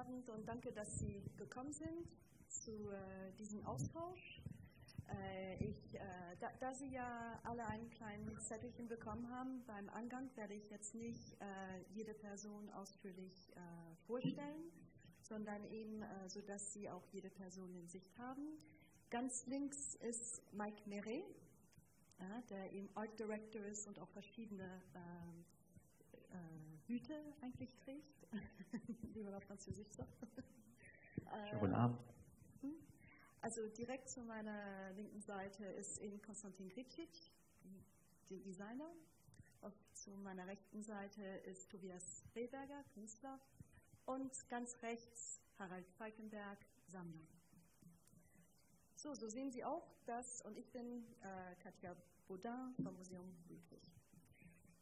Abend und danke, dass Sie gekommen sind zu äh, diesem Austausch. Äh, ich, äh, da, da, Sie ja alle einen kleinen Zettelchen bekommen haben beim Angang, werde ich jetzt nicht äh, jede Person ausführlich äh, vorstellen, sondern eben, äh, so dass Sie auch jede Person in Sicht haben. Ganz links ist Mike Meret, der eben Art Director ist und auch verschiedene ähm, Hüte eigentlich trägt, wie man auf Französisch sagt. Guten Abend. Hm? Also direkt zu meiner linken Seite ist eben Konstantin Gricic, der Designer. Auf, zu meiner rechten Seite ist Tobias Rehberger, Künstler. Und ganz rechts Harald Falkenberg, Sammler. So, so sehen Sie auch das, und ich bin äh, Katja Baudin vom Museum Ludwig.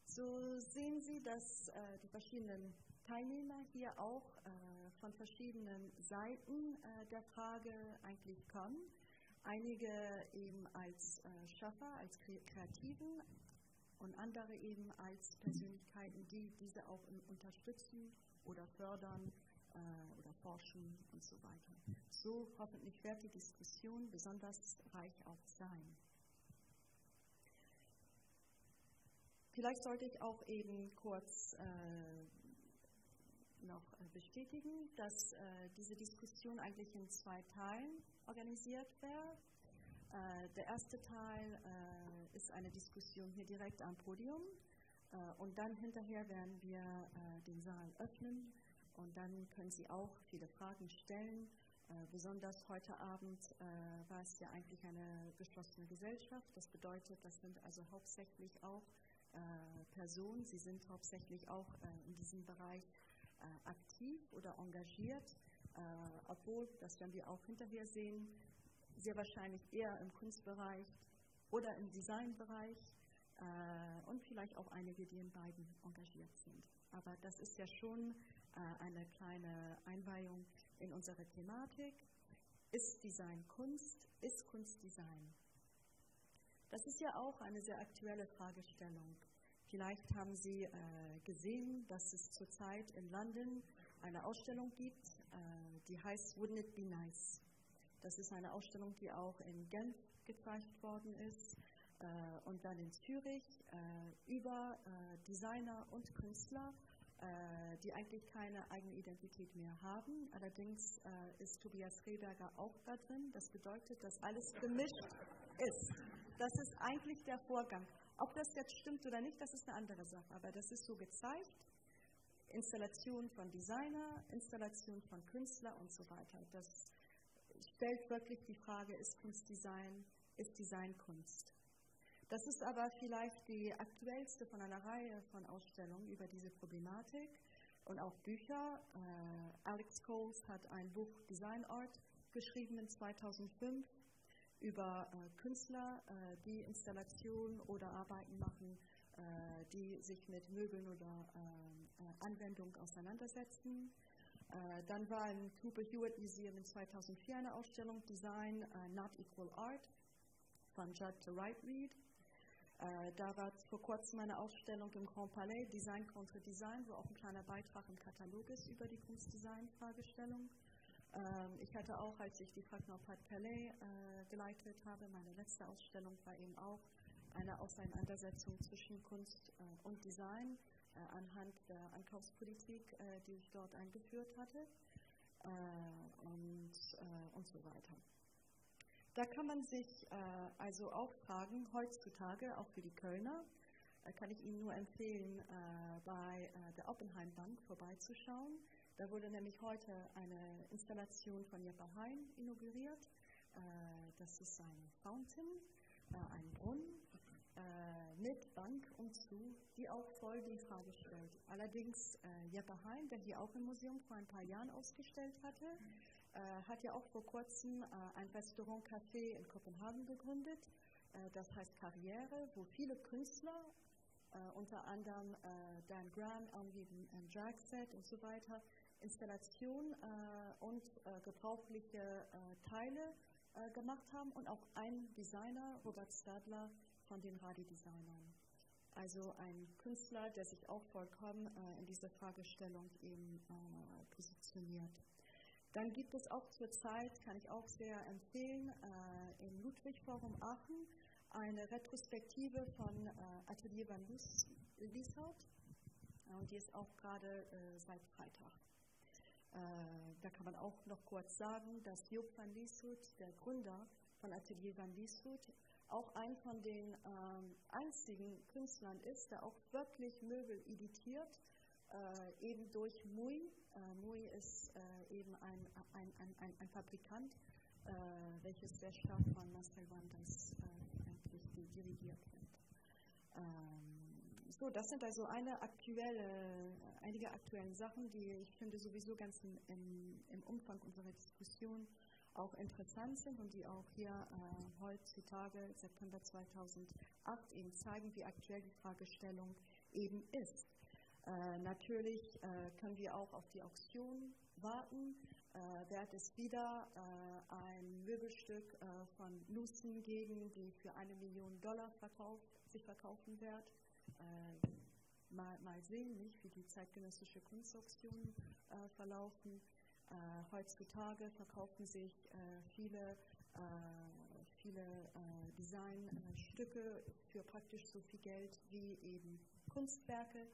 So sehen Sie, dass äh, die verschiedenen Teilnehmer hier auch äh, von verschiedenen Seiten äh, der Frage eigentlich kommen. Einige eben als äh, Schaffer, als Kreativen und andere eben als Persönlichkeiten, die diese auch unterstützen oder fördern äh, oder forschen und so weiter. So hoffentlich wird die Diskussion besonders reich auch sein. Vielleicht sollte ich auch eben kurz äh, noch äh, bestätigen, dass äh, diese Diskussion eigentlich in zwei Teilen organisiert wird. Äh, der erste Teil äh, ist eine Diskussion hier direkt am Podium äh, und dann hinterher werden wir den Saal öffnen und dann können Sie auch viele Fragen stellen. besonders heute Abend war es ja eigentlich eine geschlossene Gesellschaft. Das bedeutet, das sind also hauptsächlich auch äh, Person. Sie sind hauptsächlich auch äh, in diesem Bereich äh, aktiv oder engagiert, obwohl, das werden wir auch hinterher sehen, sehr wahrscheinlich eher im Kunstbereich oder im Designbereich und vielleicht auch einige, die in beiden engagiert sind. Aber das ist ja schon eine kleine Einweihung in unsere Thematik. Ist Design Kunst? Ist Kunst Design? Das ist ja auch eine sehr aktuelle Fragestellung. Vielleicht haben Sie äh, gesehen, dass es zurzeit in London eine Ausstellung gibt, äh, die heißt Wouldn't It Be Nice? Das ist eine Ausstellung, die auch in Genf gezeigt worden ist äh, und dann in Zürich äh, über äh, Designer und Künstler, äh, die eigentlich keine eigene Identität mehr haben. Allerdings ist Tobias Rehberger auch da drin. Das bedeutet, dass alles gemischt ist. Das ist eigentlich der Vorgang. Ob das jetzt stimmt oder nicht, das ist eine andere Sache. Aber das ist so gezeigt. Installation von Designer, Installation von Künstler und so weiter. Das stellt wirklich die Frage, ist Kunstdesign, ist Design Kunst? Das ist aber vielleicht die aktuellste von einer Reihe von Ausstellungen über diese Problematik und auch Bücher. Äh, Alex Coles hat ein Buch Design Art geschrieben in 2005 über äh, Künstler, äh, die Installationen oder Arbeiten machen, äh, die sich mit Möbeln oder äh, äh, Anwendungen auseinandersetzen. Dann war im Cooper Hewitt Museum in 2004 eine Ausstellung Design Not Equal Art von Judd to Right Read. da war vor kurzem eine Ausstellung im Grand Palais, Design contre Design, wo auch ein kleiner Beitrag im Katalog ist über die Kunstdesign-Fragestellung. Ähm, ich hatte auch, als ich die Fragnopat Palais äh, geleitet habe, meine letzte Ausstellung war eben auch eine Auseinandersetzung zwischen Kunst äh, und Design äh, anhand der Ankaufspolitik, äh, die ich dort eingeführt hatte äh, und, äh, und so weiter. Da kann man sich also auch fragen, heutzutage, auch für die Kölner, kann ich Ihnen nur empfehlen, bei der Oppenheim Bank vorbeizuschauen. Da wurde nämlich heute eine Installation von Jeppe Hein inauguriert. Äh, das ist ein Fountain, äh, ein Brunnen äh, mit Bank und zu, die auch voll die Frage stellt. Allerdings Jeppe Hein, der hier auch im Museum vor ein paar Jahren ausgestellt hatte, hat ja auch vor kurzem ein Restaurant-Café in Kopenhagen gegründet. das heißt Karriere, wo viele Künstler unter anderem Dan Graham, Henri Jackset und so weiter, Installation äh, und äh, gebrauchliche äh, Teile gemacht haben und auch ein Designer, Robert Stadler, von den Radi-Designern. Also ein Künstler, der sich auch vollkommen in dieser Fragestellung eben positioniert. Dann gibt es auch zurzeit, kann ich auch sehr empfehlen, im Ludwig Forum Aachen eine Retrospektive von Atelier van Lieshout. Und die ist auch gerade seit Freitag. Äh, da kann man auch noch kurz sagen, dass Job van Lieshout, der Gründer von Atelier van Lieshout, auch ein von den ähm, einzigen Künstlern ist, der auch wirklich Möbel editiert, äh, eben durch Mui. Äh, Mui ist äh, eben ein, ein, ein, ein Fabrikant, äh, welches sehr stark von Marcel Wanders äh, eigentlich dirigiert wird. Ähm, so, das sind also aktuelle, einige aktuellen Sachen, die ich finde sowieso ganz im, im, Umfang unserer Diskussion auch interessant sind und die auch hier äh, heutzutage, September 2008, eben zeigen, wie aktuell die Fragestellung eben ist. Äh, natürlich äh, können wir auch auf die Auktion warten. Äh, wird es wieder äh, ein Möbelstück äh, von Lucen geben, die für eine Million Dollar verkauf, sich verkaufen wird. Mal, mal, sehen, nicht, wie die zeitgenössische Kunstauktionen verlaufen. Äh, heutzutage verkaufen sich äh, viele, äh, viele Designstücke für praktisch so viel Geld wie eben Kunstwerke.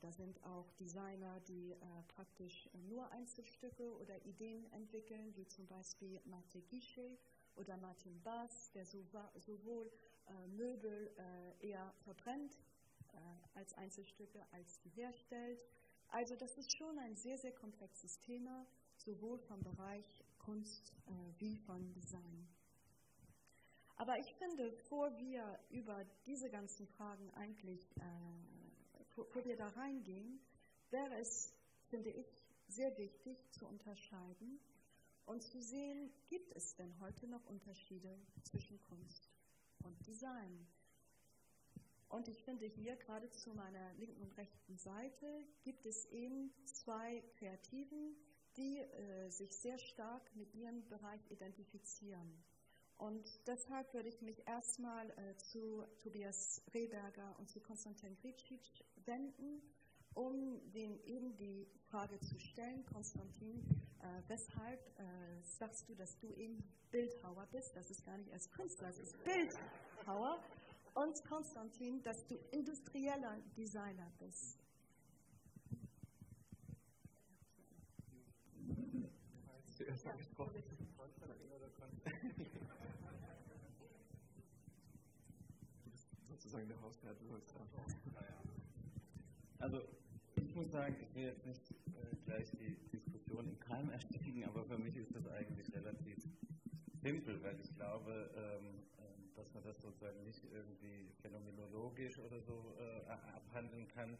da sind auch Designer, die praktisch nur Einzelstücke oder Ideen entwickeln, wie zum Beispiel Mate Guichet oder Martin Bass, der sowohl Möbel eher verbrennt als Einzelstücke als die herstellt also das ist schon ein sehr, sehr komplexes Thema, sowohl vom Bereich Kunst äh, wie von Design. Aber ich finde, bevor wir über diese ganzen Fragen eigentlich, äh, bevor wir da reingehen, wäre es, finde ich, sehr wichtig zu unterscheiden und zu sehen, gibt es denn heute noch Unterschiede zwischen Kunst und Design? Und ich finde hier gerade zu meiner linken und rechten Seite gibt es eben zwei Kreativen, die äh, sich sehr stark mit ihrem Bereich identifizieren. Und deshalb würde ich mich erstmal äh, zu Tobias Rehberger und zu Konstantin Gricic wenden, um denen eben die Frage zu stellen, Konstantin, äh, weshalb äh, sagst du, dass du eben Bildhauer bist? Das ist gar nicht als Künstler, das ist Bildhauer und Konstantin, dass du industrieller Designer bist. Zuerst angesprochen. Du bist sozusagen der Hausherr, du sollst dran. Also, sagen, ich will jetzt nicht äh, gleich die Diskussion im Keim ersticken, aber für mich ist das eigentlich relativ simpel, weil ich glaube, ähm, dass man das sozusagen nicht irgendwie phänomenologisch oder so äh, abhandeln kann,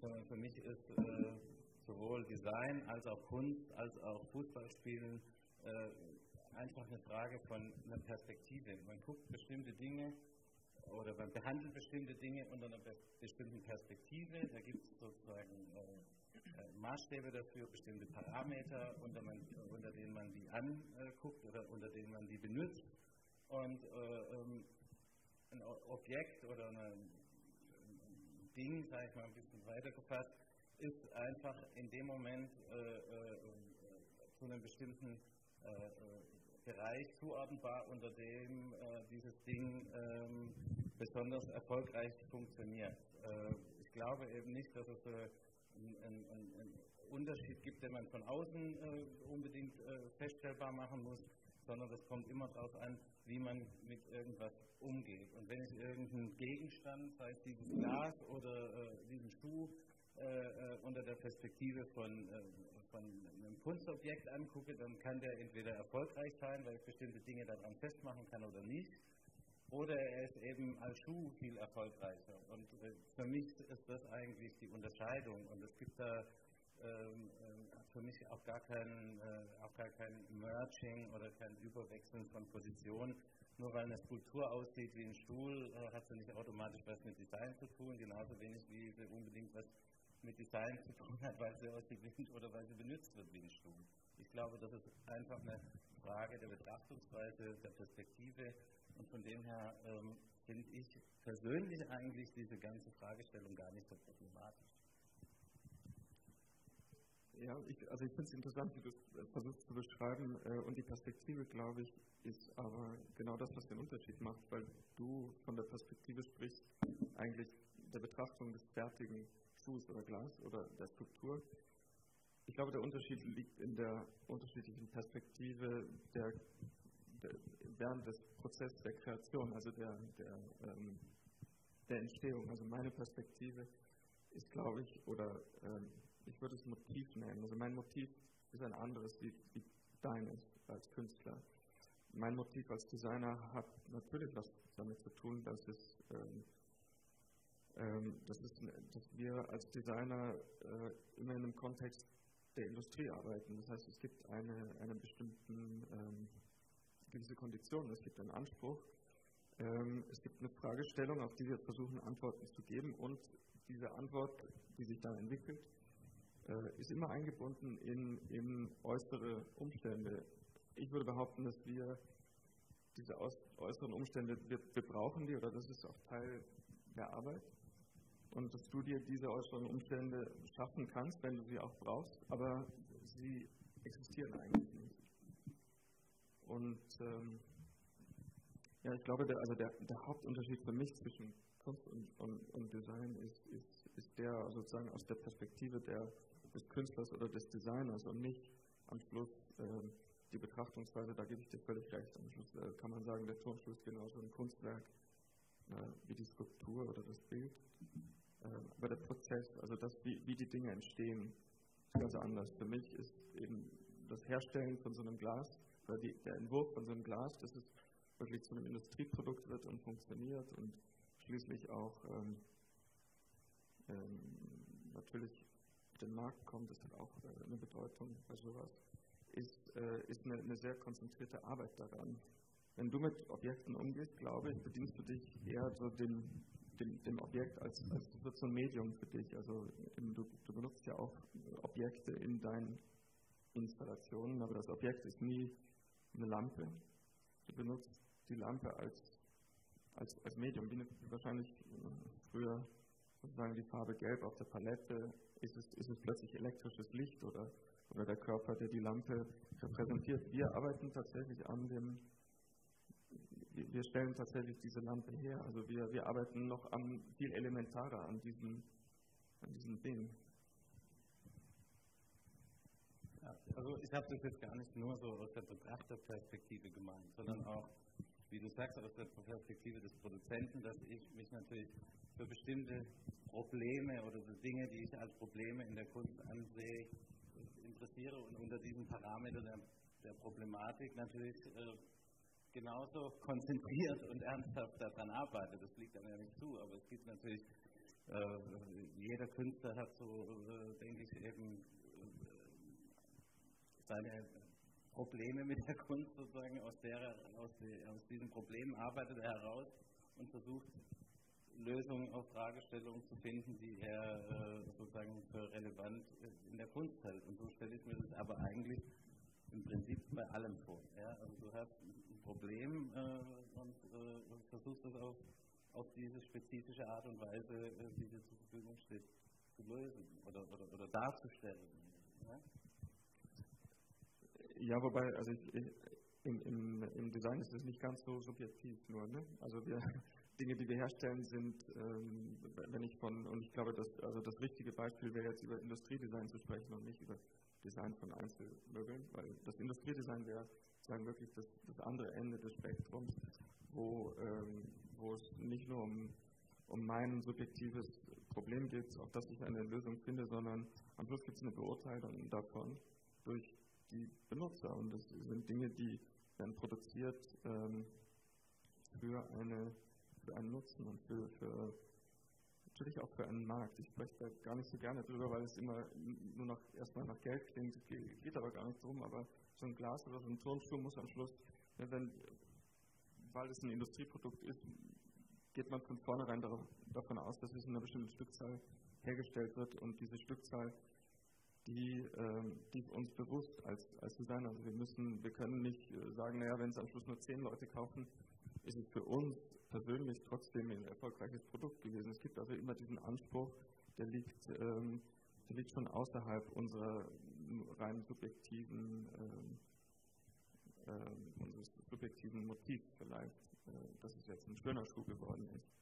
sondern für mich ist äh, sowohl Design als auch Kunst als auch Fußballspielen äh, einfach eine Frage von einer Perspektive. Man guckt bestimmte Dinge oder man behandelt bestimmte Dinge unter einer bestimmten Perspektive. Da gibt es sozusagen äh, äh, Maßstäbe dafür, bestimmte Parameter, unter, man, unter, denen man die anguckt oder unter denen man die benutzt. Und äh, ähm, ein Objekt oder ein Ding, sage ich mal ein bisschen weiter gefasst, ist einfach in dem Moment äh, äh, zu einem bestimmten äh, äh, Bereich zuordnenbar, unter dem äh, dieses Ding ähm, besonders erfolgreich funktioniert. ich glaube eben nicht, dass es einen, einen, einen, Unterschied gibt, den man von außen unbedingt feststellbar machen muss, sondern das kommt immer darauf an, wie man mit irgendwas umgeht. Und wenn ich irgendeinen Gegenstand, sei es dieses Glas oder äh, diesen Schuh, äh, äh, unter der Perspektive von, äh, von einem Kunstobjekt angucke, dann kann der entweder erfolgreich sein, weil ich bestimmte Dinge daran festmachen kann oder nicht, oder er ist eben als Schuh viel erfolgreicher. Und äh, für mich ist das eigentlich die Unterscheidung. Und es gibt da ähm, äh, für mich auch gar kein, auch gar kein Merging oder kein Überwechseln von Positionen. Nur weil eine Skulptur aussieht wie ein Stuhl, hat sie nicht automatisch was mit Design zu tun, genauso wenig wie sie unbedingt was mit Design zu tun hat, weil sie wie ein, oder weil sie benutzt wird wie ein Stuhl. Ich glaube, das ist einfach eine Frage der Betrachtungsweise, der Perspektive und von dem her ähm, finde ich persönlich eigentlich diese ganze Fragestellung gar nicht so problematisch. Ja, ich, also ich finde es interessant, wie du es äh, versuchst zu beschreiben. Äh, und die Perspektive, glaube ich, ist aber genau das, was den Unterschied macht, weil du von der Perspektive sprichst, eigentlich der Betrachtung des fertigen Schuhs oder Glas oder der Struktur. Ich glaube, der Unterschied liegt in der unterschiedlichen Perspektive der, der während des Prozesses der Kreation, also der, der, ähm, der Entstehung. Also meine Perspektive ist, glaube ich, oder ähm, ich würde es Motiv nennen. Also mein Motiv ist ein anderes wie, wie deines als Künstler. Mein Motiv als Designer hat natürlich was damit zu tun, dass es ähm, das ist, dass wir als Designer äh, immer in einem Kontext der Industrie arbeiten. Das heißt, es gibt eine, eine bestimmten ähm, gewisse Kondition, es gibt einen Anspruch, ähm, es gibt eine Fragestellung, auf die wir versuchen Antworten zu geben und diese Antwort, die sich dann entwickelt, äh, ist immer eingebunden in, in äußere Umstände. Ich würde behaupten, dass wir diese äußeren Umstände, wir, wir brauchen die oder das ist auch Teil der Arbeit und dass du dir diese äußeren Umstände schaffen kannst, wenn du sie auch brauchst, aber sie existieren eigentlich nicht. Und ähm, ja, ich glaube, der, also der, der, Hauptunterschied für mich zwischen Kunst und, und, und Design ist, ist, ist, der sozusagen aus der Perspektive der, des Künstlers oder des Designers und nicht am Schluss äh, die Betrachtungsweise, da gebe ich dir völlig recht. Am Schluss äh, kann man sagen, der Turnschuh ist genauso ein Kunstwerk äh, wie die Skulptur oder das Bild. Aber der Prozess, also das, wie, wie die Dinge entstehen, ist ganz anders. Für mich ist eben das Herstellen von so einem Glas, oder die, der Entwurf von so einem Glas, dass es wirklich zu einem Industrieprodukt wird und funktioniert und schließlich auch ähm, ähm, natürlich den Markt kommt, das hat auch äh, eine Bedeutung bei sowas, ist, äh, ist eine, eine, sehr konzentrierte Arbeit daran. Wenn du mit Objekten umgehst, glaube ich, bedienst du dich eher so dem, dem, dem Objekt als, als wird so ein Medium für dich. Also du, du benutzt ja auch Objekte in deinen Installationen, aber das Objekt ist nie eine Lampe. Du benutzt die Lampe als, als, als Medium, wie, eine, wahrscheinlich äh, früher sozusagen die Farbe Gelb auf der Palette, ist es, ist es plötzlich elektrisches Licht oder, oder der Körper, der die Lampe repräsentiert. Wir arbeiten tatsächlich an dem, wir stellen tatsächlich diese Lampe her. Also wir, wir arbeiten noch am, viel elementarer an diesem, an diesem Ding. Also ich habe das jetzt gar nicht nur so aus der Betrachterperspektive gemeint, sondern mhm. auch, wie du sagst, aus der Perspektive des Produzenten, dass ich mich natürlich für bestimmte Probleme oder so Dinge, die ich als Probleme in der Kunst ansehe, interessiere und unter diesem Parameter der, der Problematik natürlich äh, genauso konzentriert und ernsthaft daran arbeitet. Das liegt einem ja nicht zu, aber es gibt natürlich, äh, jeder Künstler hat so, äh, denke ich, eben äh, seine Probleme mit der Kunst sozusagen, aus, der, aus, die, aus diesen Problemen arbeitet er heraus und versucht, Lösungen auf Fragestellungen zu finden, die er äh, sozusagen für relevant in der Kunst hält. Und so stelle ich mir das aber eigentlich im Prinzip bei allem vor. Ja? Also du hast ein Problem äh, und äh, versuchst es auf, auf diese spezifische Art und Weise, äh, die dir zur Verfügung steht, zu lösen oder, oder, oder darzustellen. Ja? ja, wobei, also ich, ich, im, im, im, Design ist es nicht ganz so subjektiv nur. Ne? Also wir, Dinge, die wir herstellen, sind, ähm, wenn ich von, und ich glaube, dass, also das richtige Beispiel wäre jetzt über Industriedesign zu sprechen und nicht über Design von Einzelmöbeln, weil das Industriedesign wäre sagen wirklich das, das andere Ende des Spektrums, wo, ähm, wo es nicht nur um, um mein subjektives Problem geht, auf das ich eine Lösung finde, sondern am Schluss gibt es eine Beurteilung davon durch die Benutzer. Und das sind Dinge, die werden produziert ähm, für, eine, für einen Nutzen und für, für natürlich auch für einen Markt. Ich spreche da gar nicht so gerne drüber, weil es immer nur noch erstmal nach Geld klingt, geht aber gar nicht drum, aber so ein Glas oder so ein Turnschuh muss am Schluss, ja, wenn, weil es ein Industrieprodukt ist, geht man von vornherein davon aus, dass es in einer bestimmten Stückzahl hergestellt wird und diese Stückzahl, die, äh, die uns bewusst als, als Designer. Also wir müssen, wir können nicht äh, sagen, naja, wenn es am Schluss nur zehn Leute kaufen, ist es für uns persönlich trotzdem ein erfolgreiches Produkt gewesen. Es gibt also immer diesen Anspruch, der liegt, ähm, der liegt schon außerhalb unserer rein subjektiven, ähm, äh, unseres subjektiven Motivs vielleicht, äh, dass es jetzt ein schöner Schuh geworden ist.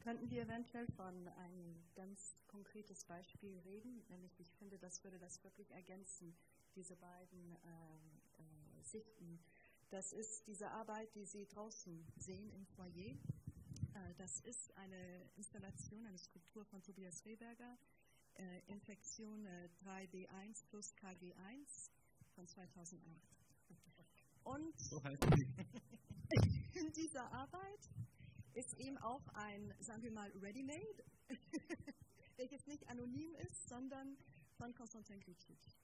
Könnten wir eventuell von einem ganz konkretes Beispiel reden? Nämlich, ich finde, das würde das wirklich ergänzen, diese beiden äh, äh, Sichten. Das ist diese Arbeit, die Sie draußen sehen im Foyer. Äh, das ist eine Installation, eine Skulptur von Tobias Rehberger, äh, Infektion 3B1 plus KG1 von 2008. Und so in dieser Arbeit ist eben auch ein, sagen wir mal, Ready-Made, welches nicht anonym ist, sondern von Konstantin Glitschitsch.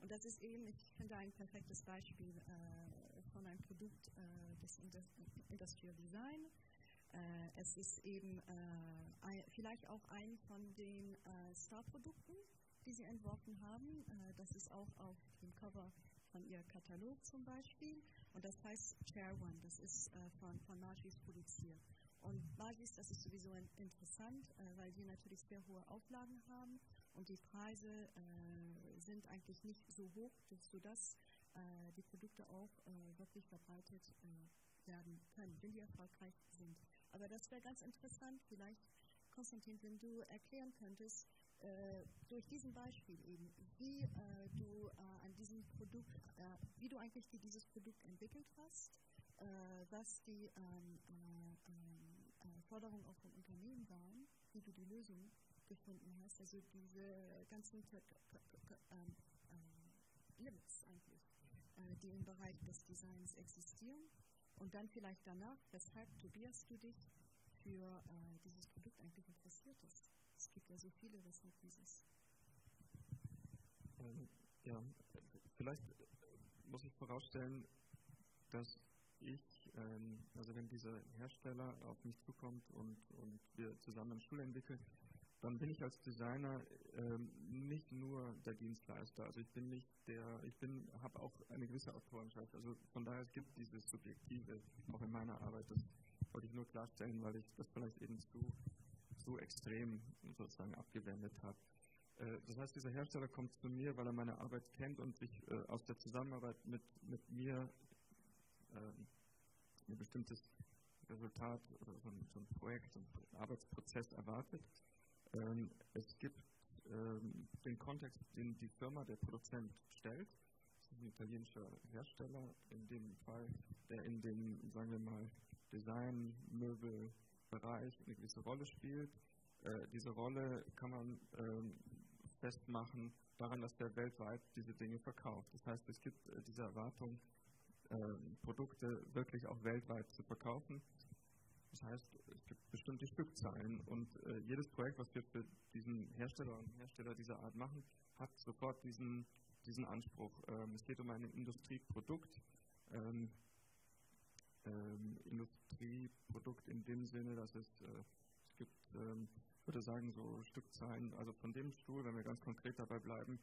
Und das ist eben, ich finde, ein perfektes Beispiel äh, von einem Produkt äh, des Industrial Design. Äh, es ist eben äh, vielleicht auch ein von den äh, Star-Produkten, die Sie entworfen haben. Äh, das ist auch auf dem Cover von Ihr Katalog zum Beispiel. Und das heißt Chair One. Das ist von, von Margis produziert. Und Magis, das ist sowieso interessant, weil die natürlich sehr hohe Auflagen haben und die Preise äh, sind eigentlich nicht so hoch, sodass äh, die Produkte auch äh, wirklich verbreitet äh, werden können, wenn die erfolgreich sind. Aber das wäre ganz interessant, vielleicht, Konstantin, wenn du erklären könntest, äh, durch diesen Beispiel eben, wie du an diesem Produkt, wie du eigentlich dieses Produkt entwickelt hast äh, was die ähm, äh, äh, Forderungen auch vom Unternehmen waren, wie du die Lösung gefunden hast, also diese ganzen ähm, Limits eigentlich, die im Bereich des Designs existieren und dann vielleicht danach, weshalb Tobias du dich für dieses Produkt eigentlich interessiert hast. Es gibt ja so viele, weshalb dieses. Ähm, ja, vielleicht muss ich vorausstellen, dass ich, ähm, also wenn dieser Hersteller auf mich zukommt und, und wir zusammen einen Stuhl entwickeln, dann bin ich als Designer ähm, nicht nur der Dienstleister. Also ich bin nicht der, ich bin, habe auch eine gewisse Autorenschaft. Also von daher es gibt dieses Subjektive auch in meiner Arbeit. Das wollte ich nur klarstellen, weil ich das vielleicht eben zu, zu extrem sozusagen abgewendet habe. Äh, das heißt, dieser Hersteller kommt zu mir, weil er meine Arbeit kennt und sich äh, aus der Zusammenarbeit mit, mit mir ähm, ein bestimmtes Resultat oder so ein, so ein Projekt, so ein Arbeitsprozess erwartet. Ähm, es gibt ähm, den Kontext, den die Firma, der Produzent stellt. Das ist ein italienischer Hersteller, in dem Fall, der in dem, sagen wir mal, Design, Möbelbereich eine gewisse Rolle spielt. Äh, diese Rolle kann man ähm, festmachen daran, dass der weltweit diese Dinge verkauft. Das heißt, es gibt äh, diese Erwartung, äh, Produkte wirklich auch weltweit zu verkaufen. Das heißt, es gibt bestimmte Stückzahlen und äh, jedes Projekt, was wir für diesen Hersteller und Hersteller dieser Art machen, hat sofort diesen, diesen Anspruch. Ähm, es geht um ein Industrieprodukt. Ähm, ähm, Industrieprodukt in dem Sinne, dass es, äh, es gibt, ähm, ich würde sagen, so Stückzahlen, also von dem Stuhl, wenn wir ganz konkret dabei bleiben,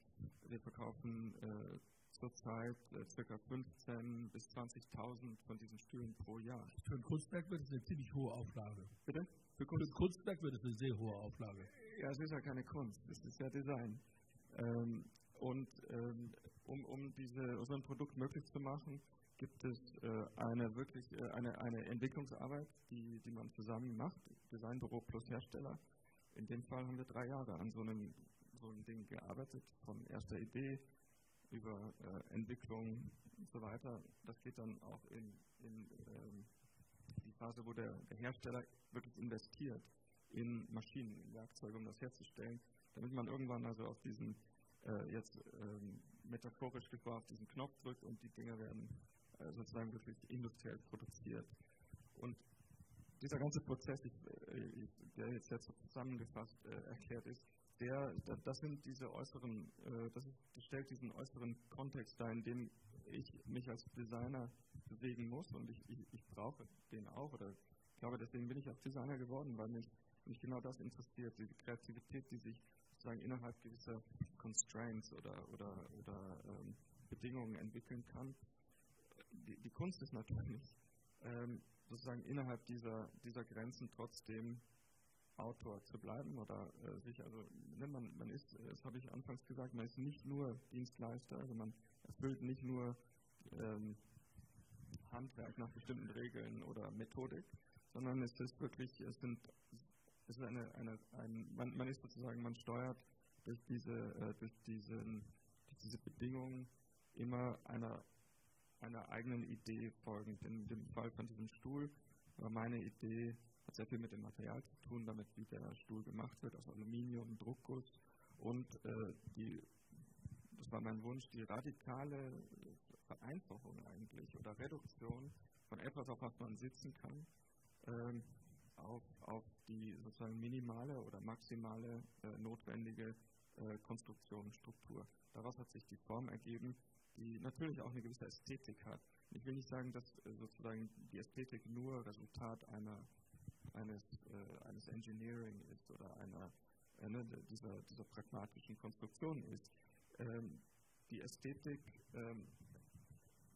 wir verkaufen äh, zurzeit äh, ca. 15.000 bis 20.000 von diesen Stühlen pro Jahr. Für ein Kunstwerk wird es eine ziemlich hohe Auflage. Bitte? Für, Kunst Für ein Kunstwerk wird es eine sehr hohe Auflage. Ja, es ist ja keine Kunst, es ist ja Design. Ähm, und ähm, um, um diese, so ein Produkt möglich zu machen, gibt es äh, eine wirklich äh, eine, eine Entwicklungsarbeit, die, die man zusammen macht, Designbüro plus Hersteller. In dem Fall haben wir drei Jahre an so einem, so einem Ding gearbeitet, von erster Idee über äh, Entwicklung und so weiter. Das geht dann auch in, in ähm, die Phase, wo der, der, Hersteller wirklich investiert in Maschinen, in Werkzeuge, um das herzustellen, damit man irgendwann also auf diesen, äh, jetzt ähm, metaphorisch gesprochen, auf diesen Knopf drückt und die Dinge werden äh, sozusagen wirklich industriell produziert. Und dieser ganze Prozess, ich, äh, der jetzt, jetzt zusammengefasst äh, erklärt ist, der, das sind diese äußeren, äh, das, stellt diesen äußeren Kontext dar, in dem ich mich als Designer bewegen muss und ich, ich, ich brauche den auch. Oder ich glaube, deswegen bin ich auch Designer geworden, weil mich, mich genau das interessiert, die Kreativität, die sich sozusagen innerhalb gewisser Constraints oder, oder, oder ähm, Bedingungen entwickeln kann. Die, die, Kunst ist natürlich ähm, sozusagen innerhalb dieser, dieser Grenzen trotzdem Autor zu bleiben oder äh, sich, also ne, man, man ist, das habe ich anfangs gesagt, man ist nicht nur Dienstleister, also man erfüllt nicht nur ähm, Handwerk nach bestimmten Regeln oder Methodik, sondern es ist wirklich, es sind, es ist eine, eine ein, man, man ist sozusagen, man steuert durch diese, äh, durch diesen, durch diese Bedingungen immer einer, einer eigenen Idee folgend. In dem Fall von diesem Stuhl war meine Idee, hat sehr viel mit dem Material zu tun, damit wie der Stuhl gemacht wird, aus Aluminium, Druckguss und äh, die, das war mein Wunsch, die radikale Vereinfachung eigentlich oder Reduktion von etwas, auf was man sitzen kann, ähm, auf, auf die sozusagen minimale oder maximale äh, notwendige äh, Konstruktion, Struktur. Daraus hat sich die Form ergeben, die natürlich auch eine gewisse Ästhetik hat. Ich will nicht sagen, dass äh, sozusagen die Ästhetik nur Resultat einer eines, äh, eines Engineering ist oder einer, eine dieser, dieser pragmatischen Konstruktion ist. Ähm, die Ästhetik ähm,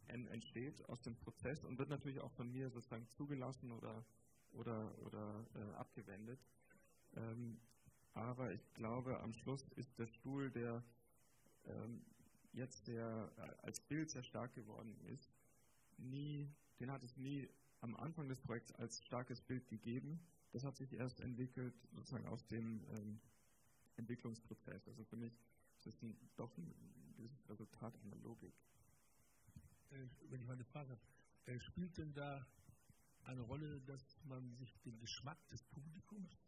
entsteht aus dem Prozess und wird natürlich auch von mir sozusagen zugelassen oder, oder, oder äh, abgewendet. Ähm, aber ich glaube, am Schluss ist der Stuhl, der ähm, jetzt sehr, äh, als Bild sehr stark geworden ist, nie, den hat es nie am Anfang des Projekts als starkes Bild gegeben. Das hat sich erst entwickelt, sozusagen aus dem ähm, Entwicklungsprozess. Also für mich ist es ein, doch ein gewisses Resultat einer Logik. Äh, wenn ich mal eine Frage habe, äh, spielt denn da eine Rolle, dass man sich den Geschmack des Publikums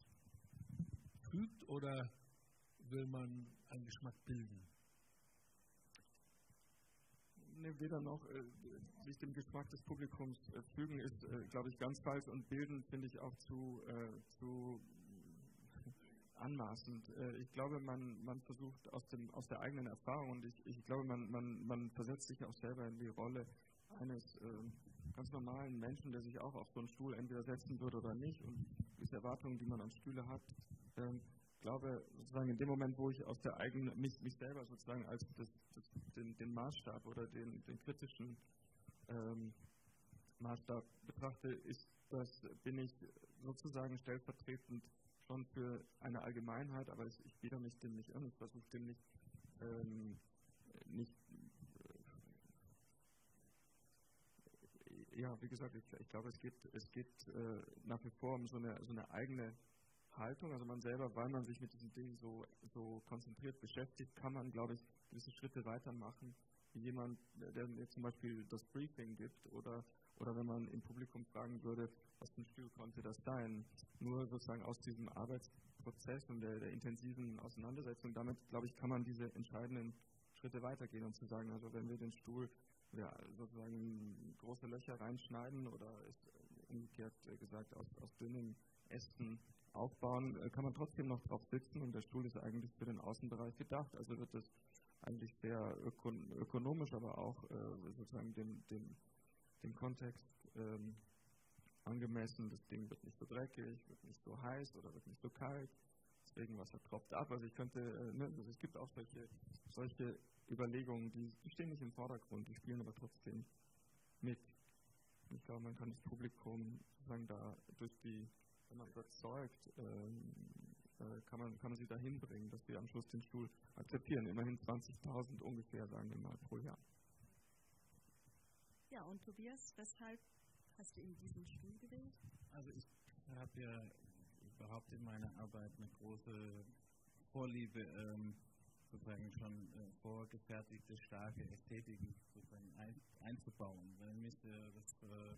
fügt oder will man einen Geschmack bilden? Weder noch äh, sich dem Geschmack des Publikums äh, fügen, ist, äh, glaube ich, ganz falsch und bilden finde ich auch zu, äh, zu anmaßend. Äh, ich glaube, man, man versucht aus, dem, aus der eigenen Erfahrung und ich, ich glaube, man, man, man versetzt sich auch selber in die Rolle eines ähm, ganz normalen Menschen, der sich auch auf so einen Stuhl entweder setzen würde oder nicht und diese Erwartungen, die man an Stühle hat, ähm, glaube, sozusagen in dem Moment, wo ich aus der eigenen, mich, mich selber sozusagen als das, das, den, den, Maßstab oder den, den kritischen ähm, Maßstab betrachte, ist das, bin ich sozusagen stellvertretend schon für eine Allgemeinheit, aber ich, ich biete mich dem nicht an, ich versuche dem nicht, ähm, nicht äh, ja, wie gesagt, ich, ich, glaube, es geht, es geht äh, nach wie vor um so eine, so eine eigene Haltung, also man selber, weil man sich mit diesen Dingen so, so konzentriert beschäftigt, kann man, glaube ich, gewisse Schritte weitermachen, wie jemand, der mir zum Beispiel das Briefing gibt oder, oder wenn man im Publikum fragen würde, was für ein Spiel konnte das sein. Nur sozusagen aus diesem Arbeitsprozess und der, der intensiven Auseinandersetzung damit, glaube ich, kann man diese entscheidenden Schritte weitergehen und zu sagen, also wenn wir den Stuhl ja, sozusagen große Löcher reinschneiden oder ist umgekehrt gesagt aus, aus dünnen Ästen aufbauen, äh, kann man trotzdem noch drauf sitzen und der Stuhl ist eigentlich für den Außenbereich gedacht. Also wird es eigentlich sehr ökon ökonomisch, aber auch äh, sozusagen dem, dem, dem Kontext ähm, angemessen. Das Ding wird nicht so dreckig, wird nicht so heiß oder wird nicht so kalt. Deswegen Wasser tropft ab. Also ich könnte, äh, ne, also es gibt auch solche, solche Überlegungen, die, die stehen nicht im Vordergrund, die spielen aber trotzdem mit. Ich glaube, man kann das Publikum sozusagen da durch die wenn man überzeugt, ähm, äh, kann, man, kann man sie dahin bringen, dass wir am Schluss den Stuhl akzeptieren. Immerhin 20.000 ungefähr, sagen wir mal, pro Jahr. Ja, und Tobias, weshalb hast du eben diesen Stuhl gewählt? Also ich habe ja überhaupt in meiner Arbeit eine große Vorliebe, ähm, sozusagen schon äh, vorgefertigte, starke Ästhetiken sozusagen ein, einzubauen. Weil mich äh, das äh,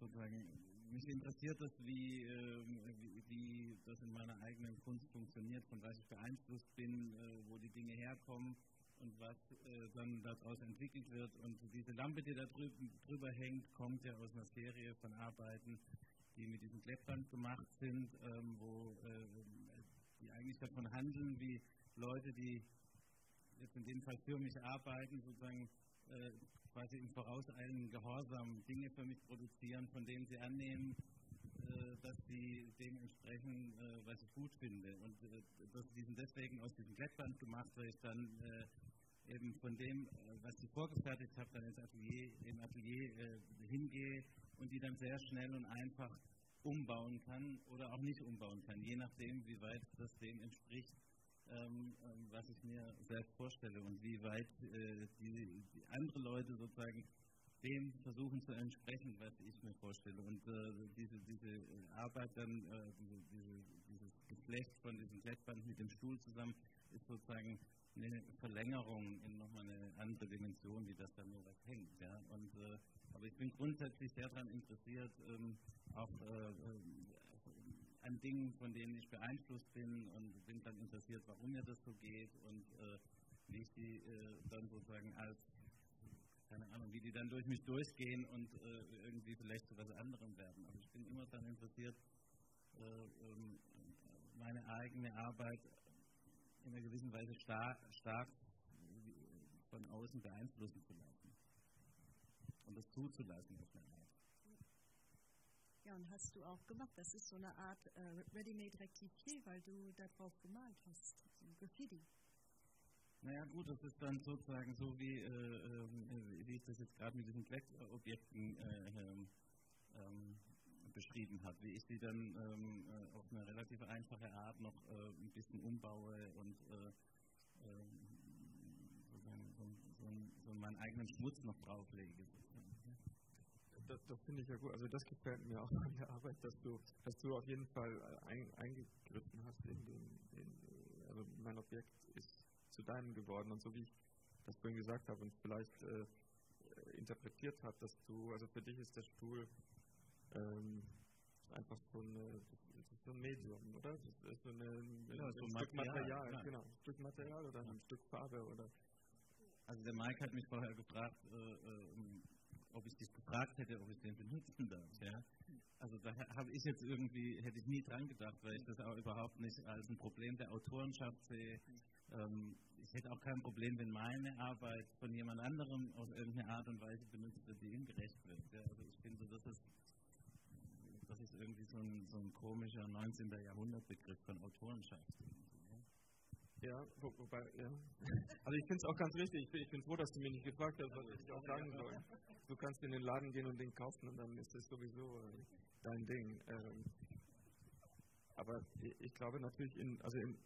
sozusagen mich interessiert das, wie, äh, wie, wie, das in meiner eigenen Kunst funktioniert, von was ich beeinflusst bin, äh, wo die Dinge herkommen und was äh, dann daraus entwickelt wird. Und diese Lampe, die da drüben, drüber hängt, kommt ja aus einer Serie von Arbeiten, die mit diesem Klettband gemacht sind, ähm, wo äh, die eigentlich davon handeln, wie Leute, die jetzt in dem Fall für mich arbeiten, sozusagen quasi im vorauseilenden Gehorsam Dinge für mich produzieren, von denen sie annehmen, äh, dass sie dem entsprechen, äh, was ich gut finde. Und äh, das, die sind deswegen aus diesem Klettband gemacht, weil ich dann eben von dem, was ich vorgefertigt habe, dann ins Atelier, im Atelier hingehe und die dann sehr schnell und einfach umbauen kann oder auch nicht umbauen kann, je nachdem, wie weit das dem entspricht, ähm, ähm, was ich mir selbst vorstelle und wie weit äh, die, die, andere Leute sozusagen dem versuchen zu entsprechen, was ich mir vorstelle. Und äh, diese, diese Arbeit dann, äh, diese, diese, dieses Geflecht von diesem Klettband mit dem Stuhl zusammen, ist sozusagen eine Verlängerung in nochmal eine andere Dimension, wie das dann nur was hängt. Ja? Und, äh, aber ich bin grundsätzlich sehr daran interessiert, ähm, auch äh, äh, an Dingen, von denen ich beeinflusst bin und bin dann interessiert, warum mir das so geht und äh, wie ich die äh, dann sozusagen als, keine Ahnung, wie die dann durch mich durchgehen und äh, irgendwie vielleicht zu was anderem werden. Aber ich bin immer daran interessiert, ähm, meine eigene Arbeit in einer gewissen Weise stark, stark von außen beeinflussen zu lassen und das zuzulassen auf eine. Ja, und hast du auch gemacht. Das ist so eine Art äh, Ready-Made Rectifier, weil du darauf gemalt hast, so Graffiti. Naja gut, das ist dann sozusagen so, wie, äh, äh, wie ich das jetzt gerade mit diesen Klettobjekten äh, ähm, ähm beschrieben habe, wie ich sie dann ähm, äh, auf eine relativ einfache Art noch äh, ein bisschen umbaue und äh, ähm, so, so, so, meinen eigenen Schmutz noch drauflege. Das, das finde ich ja gut. Also das gefällt mir auch an der Arbeit, dass du, dass du auf jeden Fall äh, ein, eingegriffen hast in den, in, also mein Objekt ist zu deinem geworden und so wie ich das vorhin gesagt habe und vielleicht äh, interpretiert habe, dass du, also für dich ist der Stuhl ähm, einfach so, eine, so ein Medium, oder? Das ist so eine, ja, so ein Stück Material, Material genau. Ein Stück Material oder ein Stück Farbe oder. Also der Mike hat mich vorher gefragt, äh, äh, ob ich dich gefragt hätte, ob ich den benutzen darf. Ja? Also da habe ich jetzt irgendwie, hätte ich nie dran gedacht, weil ich das auch überhaupt nicht als ein Problem der Autorenschaft sehe. Ähm, ich hätte auch kein Problem, wenn meine Arbeit von jemand anderem auf irgendeine Art und Weise benutzt wird, die ihm gerecht wird. Ja? Also ich finde, das ist das ist irgendwie so ein, so ein komischer 19. Jahrhundertbegriff von Autorenschaft. Ja, wo, wobei, ja. Also ich finde es auch ganz richtig. Ich bin, ich bin froh, dass du mich nicht gefragt hast, was ich auch sagen soll. Du kannst in den Laden gehen und den kaufen und dann ist das sowieso äh, dein Ding. Ähm, aber ich, glaube natürlich, in, also im,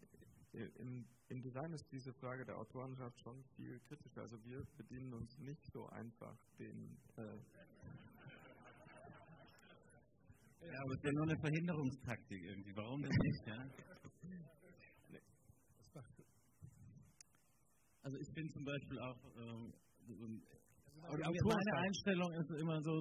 im, im Design ist diese Frage der Autorenschaft schon viel kritischer. Also wir bedienen uns nicht so einfach den äh, ja, aber es ist ja nur eine Verhinderungstaktik irgendwie. Warum denn nicht, ja? Also ich bin zum Beispiel auch, ähm, also meine Einstellung ist immer so,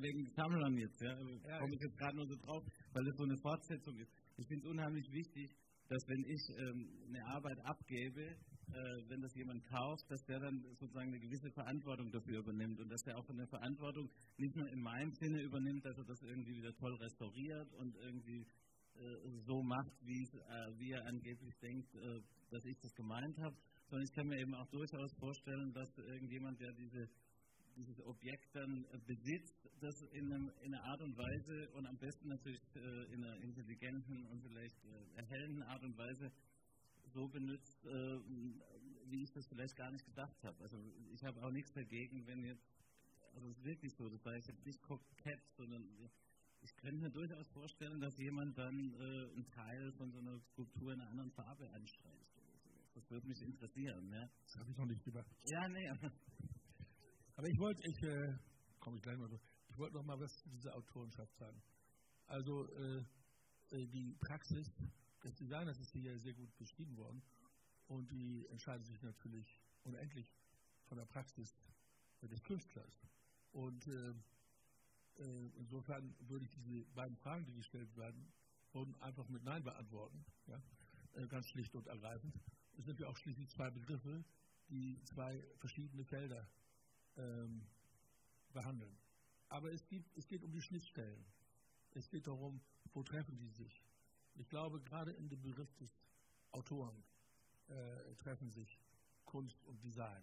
wegen Sammlern jetzt, ja, ja komme ich jetzt gerade nur so drauf, weil es so eine Fortsetzung ist. Ich finde es unheimlich wichtig, dass wenn ich ähm, eine Arbeit abgebe, äh, wenn das jemand kauft, dass der dann sozusagen eine gewisse Verantwortung dafür übernimmt und dass er auch eine Verantwortung nicht nur in meinem Sinne übernimmt, dass er das irgendwie wieder toll restauriert und irgendwie äh, so macht, äh, wie er angeblich denkt, äh, dass ich das gemeint habe, sondern ich kann mir eben auch durchaus vorstellen, dass irgendjemand, der diese dieses Objekt dann besitzt, das in, einem, in, einer Art und Weise und am besten natürlich äh, in einer intelligenten und vielleicht äh, erhellenden Art und Weise so benutzt, äh, wie ich das vielleicht gar nicht gedacht habe. Also ich habe auch nichts dagegen, wenn jetzt, also es ist wirklich so, das heißt jetzt nicht kokett, sondern ich könnte mir durchaus vorstellen, dass jemand dann äh, einen Teil von so einer Skulptur in einer anderen Farbe anstreicht. Das würde mich interessieren. Ja? Das habe ich noch nicht gemacht. Ja, nee. Aber, ich wollte, ich äh, komme ich gleich mal so, ich wollte noch mal was zu dieser Autorenschaft sagen. Also äh, äh die Praxis des Designers ist hier sehr gut beschrieben worden und die entscheiden sich natürlich unendlich von der Praxis des Künstlers. Und äh, äh, insofern würde ich diese beiden Fragen, die gestellt werden, wurden einfach mit Nein beantworten, ja? äh, ganz schlicht und ergreifend. Es sind ja auch schließlich zwei Begriffe, die zwei verschiedene Felder ähm, behandeln. Aber es, gibt, es geht um die Schnittstellen. Es geht darum, wo treffen die sich. Ich glaube, gerade in dem Begriff des Autoren äh, treffen sich Kunst und Design.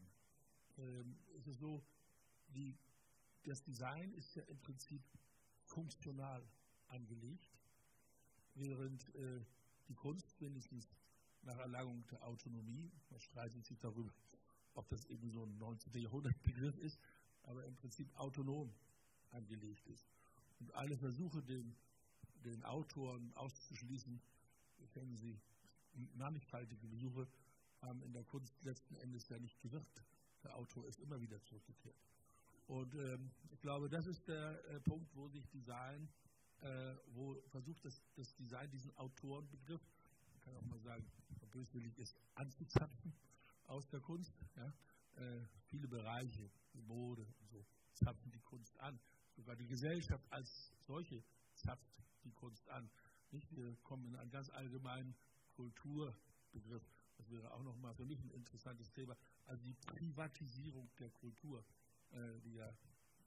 Ähm, es ist so, die, das Design ist ja im Prinzip funktional angelegt, während äh, die Kunst wenigstens nach Erlangung der Autonomie, man streitet sich darüber, ob das eben so ein 19. Jahrhundert-Begriff ist, aber im Prinzip autonom angelegt ist. Und alle Versuche, den, den Autoren auszuschließen, kennen Sie, mannigfaltige Besuche, haben in der Kunst letzten Endes ja nicht gewirkt. Der Autor ist immer wieder zurückgekehrt. Und ähm, ich glaube, das ist der äh, Punkt, wo sich Design, äh, wo versucht das, das Design diesen Autorenbegriff, kann auch mal sagen, böswillig ist, anzuzapfen aus der Kunst. Ja? Äh, viele Bereiche, die Mode und so, zapfen die Kunst an. Sogar die Gesellschaft als solche zapft die Kunst an. Nicht? Wir kommen in einen ganz allgemeinen Kulturbegriff. Das wäre auch nochmal für mich ein interessantes Thema. Also die Privatisierung der Kultur, äh, die ja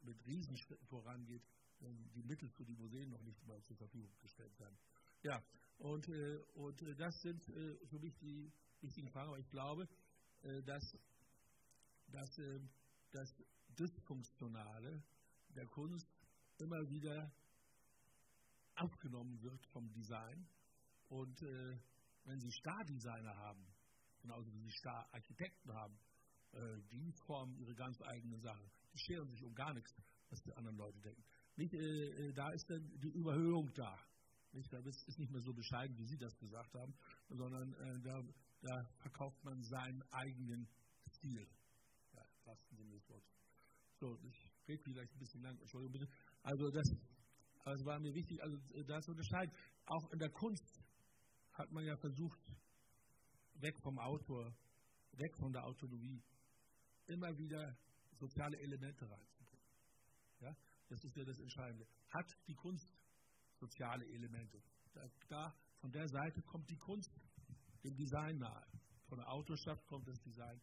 mit Riesenschritten vorangeht, wenn die Mittel für die Museen noch nicht mal zur Verfügung gestellt werden. Ja, und, äh, und äh, das sind äh, für mich die wichtigen Fragen. Aber ich glaube, dass, dass äh, das Dysfunktionale der Kunst immer wieder aufgenommen wird vom Design. Und äh, wenn Sie Stardesigner haben, genauso wie Sie Star-Architekten haben, äh, die formen ihre ganz eigenen Sachen. Die scheren sich um gar nichts, was die anderen Leute denken. Nicht, äh da ist dann die Überhöhung da. Nicht, da ist nicht mehr so bescheiden, wie Sie das gesagt haben, sondern äh, da, da, verkauft man seinen eigenen Stil. Ja, fast Sinne des Wortes. So, ich rede vielleicht ein bisschen lang, Entschuldigung bitte. Also das, das war mir wichtig, also äh, da zu unterscheiden. Auch in der Kunst hat man ja versucht, weg vom Autor, weg von der Autonomie, immer wieder soziale Elemente reinzubringen. Ja? Das ist ja das Entscheidende. Hat die Kunst soziale Elemente? Da, da, von der Seite kommt die Kunst dem Design nahe. Von der Autorschaft kommt das Design,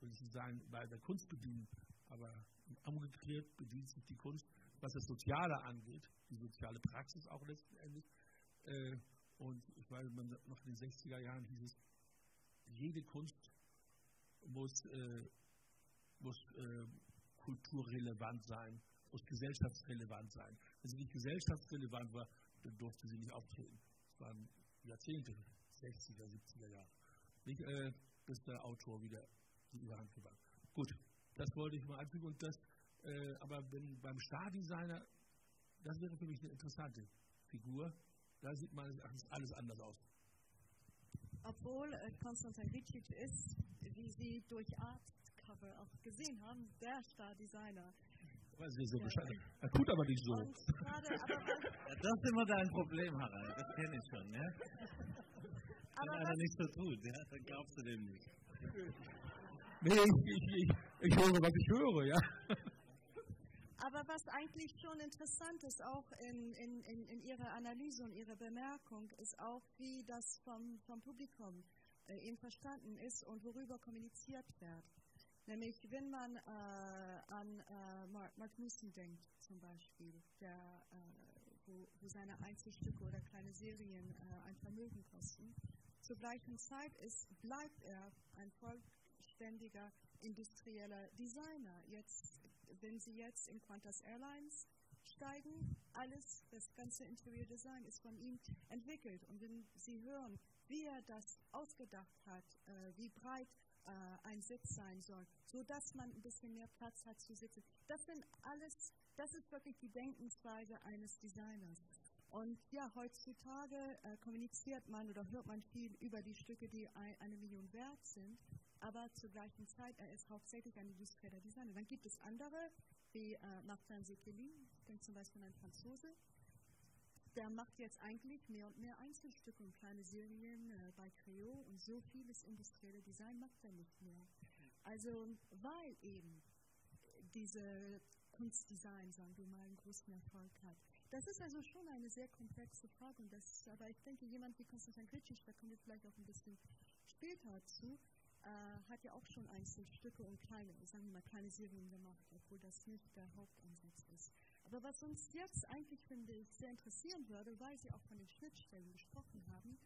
das Design bei der Kunst bedienen, aber umgekehrt bedient sich die Kunst, was das Soziale angeht, die soziale Praxis auch letzten Endes. Äh, und ich weiß, noch in den 60er Jahren hieß es, jede Kunst muss äh, muss äh, kulturrelevant sein, muss gesellschaftsrelevant sein. Wenn sie nicht gesellschaftsrelevant war, dann durfte sie nicht auftreten. Das waren Jahrzehnte, 60er, 70er Jahre. Nicht, äh, bis der Autor wieder die Überhand gewann. Gut, das wollte ich mal anfügen. Und das, äh, aber wenn, beim Stardesigner, das wäre für mich eine interessante Figur. Da sieht man alles anders aus. Obwohl äh, Konstantin Ricic ist, wie Sie durch Art Cover auch gesehen haben, der Star-Designer. Weiß ich so Bescheid. Er tut aber nicht so. Grade, aber ja, das ist immer dein Problem, Harald. Das kenne ich schon, ja? aber Wenn einer nicht so tut, ja, dann glaubst du dem nicht. Nee, ich, ich, ich, ich höre, was ich höre, ja. Aber was eigentlich schon interessant ist, auch in, in, in, in Ihrer Analyse und Ihrer Bemerkung, ist auch, wie das vom, vom Publikum äh, eben verstanden ist und worüber kommuniziert wird. Nämlich, wenn man äh, an äh, Mark, Newson denkt, zum Beispiel, der, äh, wo, wo, seine Einzelstücke oder kleine Serien äh, ein Vermögen kosten, zur gleichen Zeit ist, bleibt er ein vollständiger industrieller Designer. Jetzt, wenn Sie jetzt in Qantas Airlines steigen, alles, das ganze Interior Design ist von ihm entwickelt. Und wenn Sie hören, wie er das ausgedacht hat, äh, wie breit äh, ein Sitz sein soll, so dass man ein bisschen mehr Platz hat zu sitzen. Das sind alles, das ist wirklich die Denkensweise eines Designers. Und ja, heutzutage äh, kommuniziert man oder hört man viel über die Stücke, die ein, eine Million wert sind, aber zur gleichen Zeit, er ist hauptsächlich ein industrieller Designer. Dann gibt es andere, wie äh, Martin Sekeli, ich denke zum Beispiel einen Franzose, der macht jetzt eigentlich mehr und mehr Einzelstücke und kleine Serien äh, bei Creo und so vieles industrielle Design macht er nicht mehr. Also, weil eben diese Kunstdesign, sagen wir mal, einen großen Erfolg hat. Das ist also schon eine sehr komplexe Frage. Und das, aber ich denke, jemand wie Konstantin Gritschisch, da kommen wir vielleicht auch ein bisschen später zu, äh, hat ja auch schon Einzelstücke und kleine, sagen wir mal, kleine Serien gemacht, obwohl das nicht der Hauptansatz ist. Aber was uns jetzt eigentlich, finde ich, sehr interessieren würde, weil Sie auch von den Schnittstellen gesprochen haben,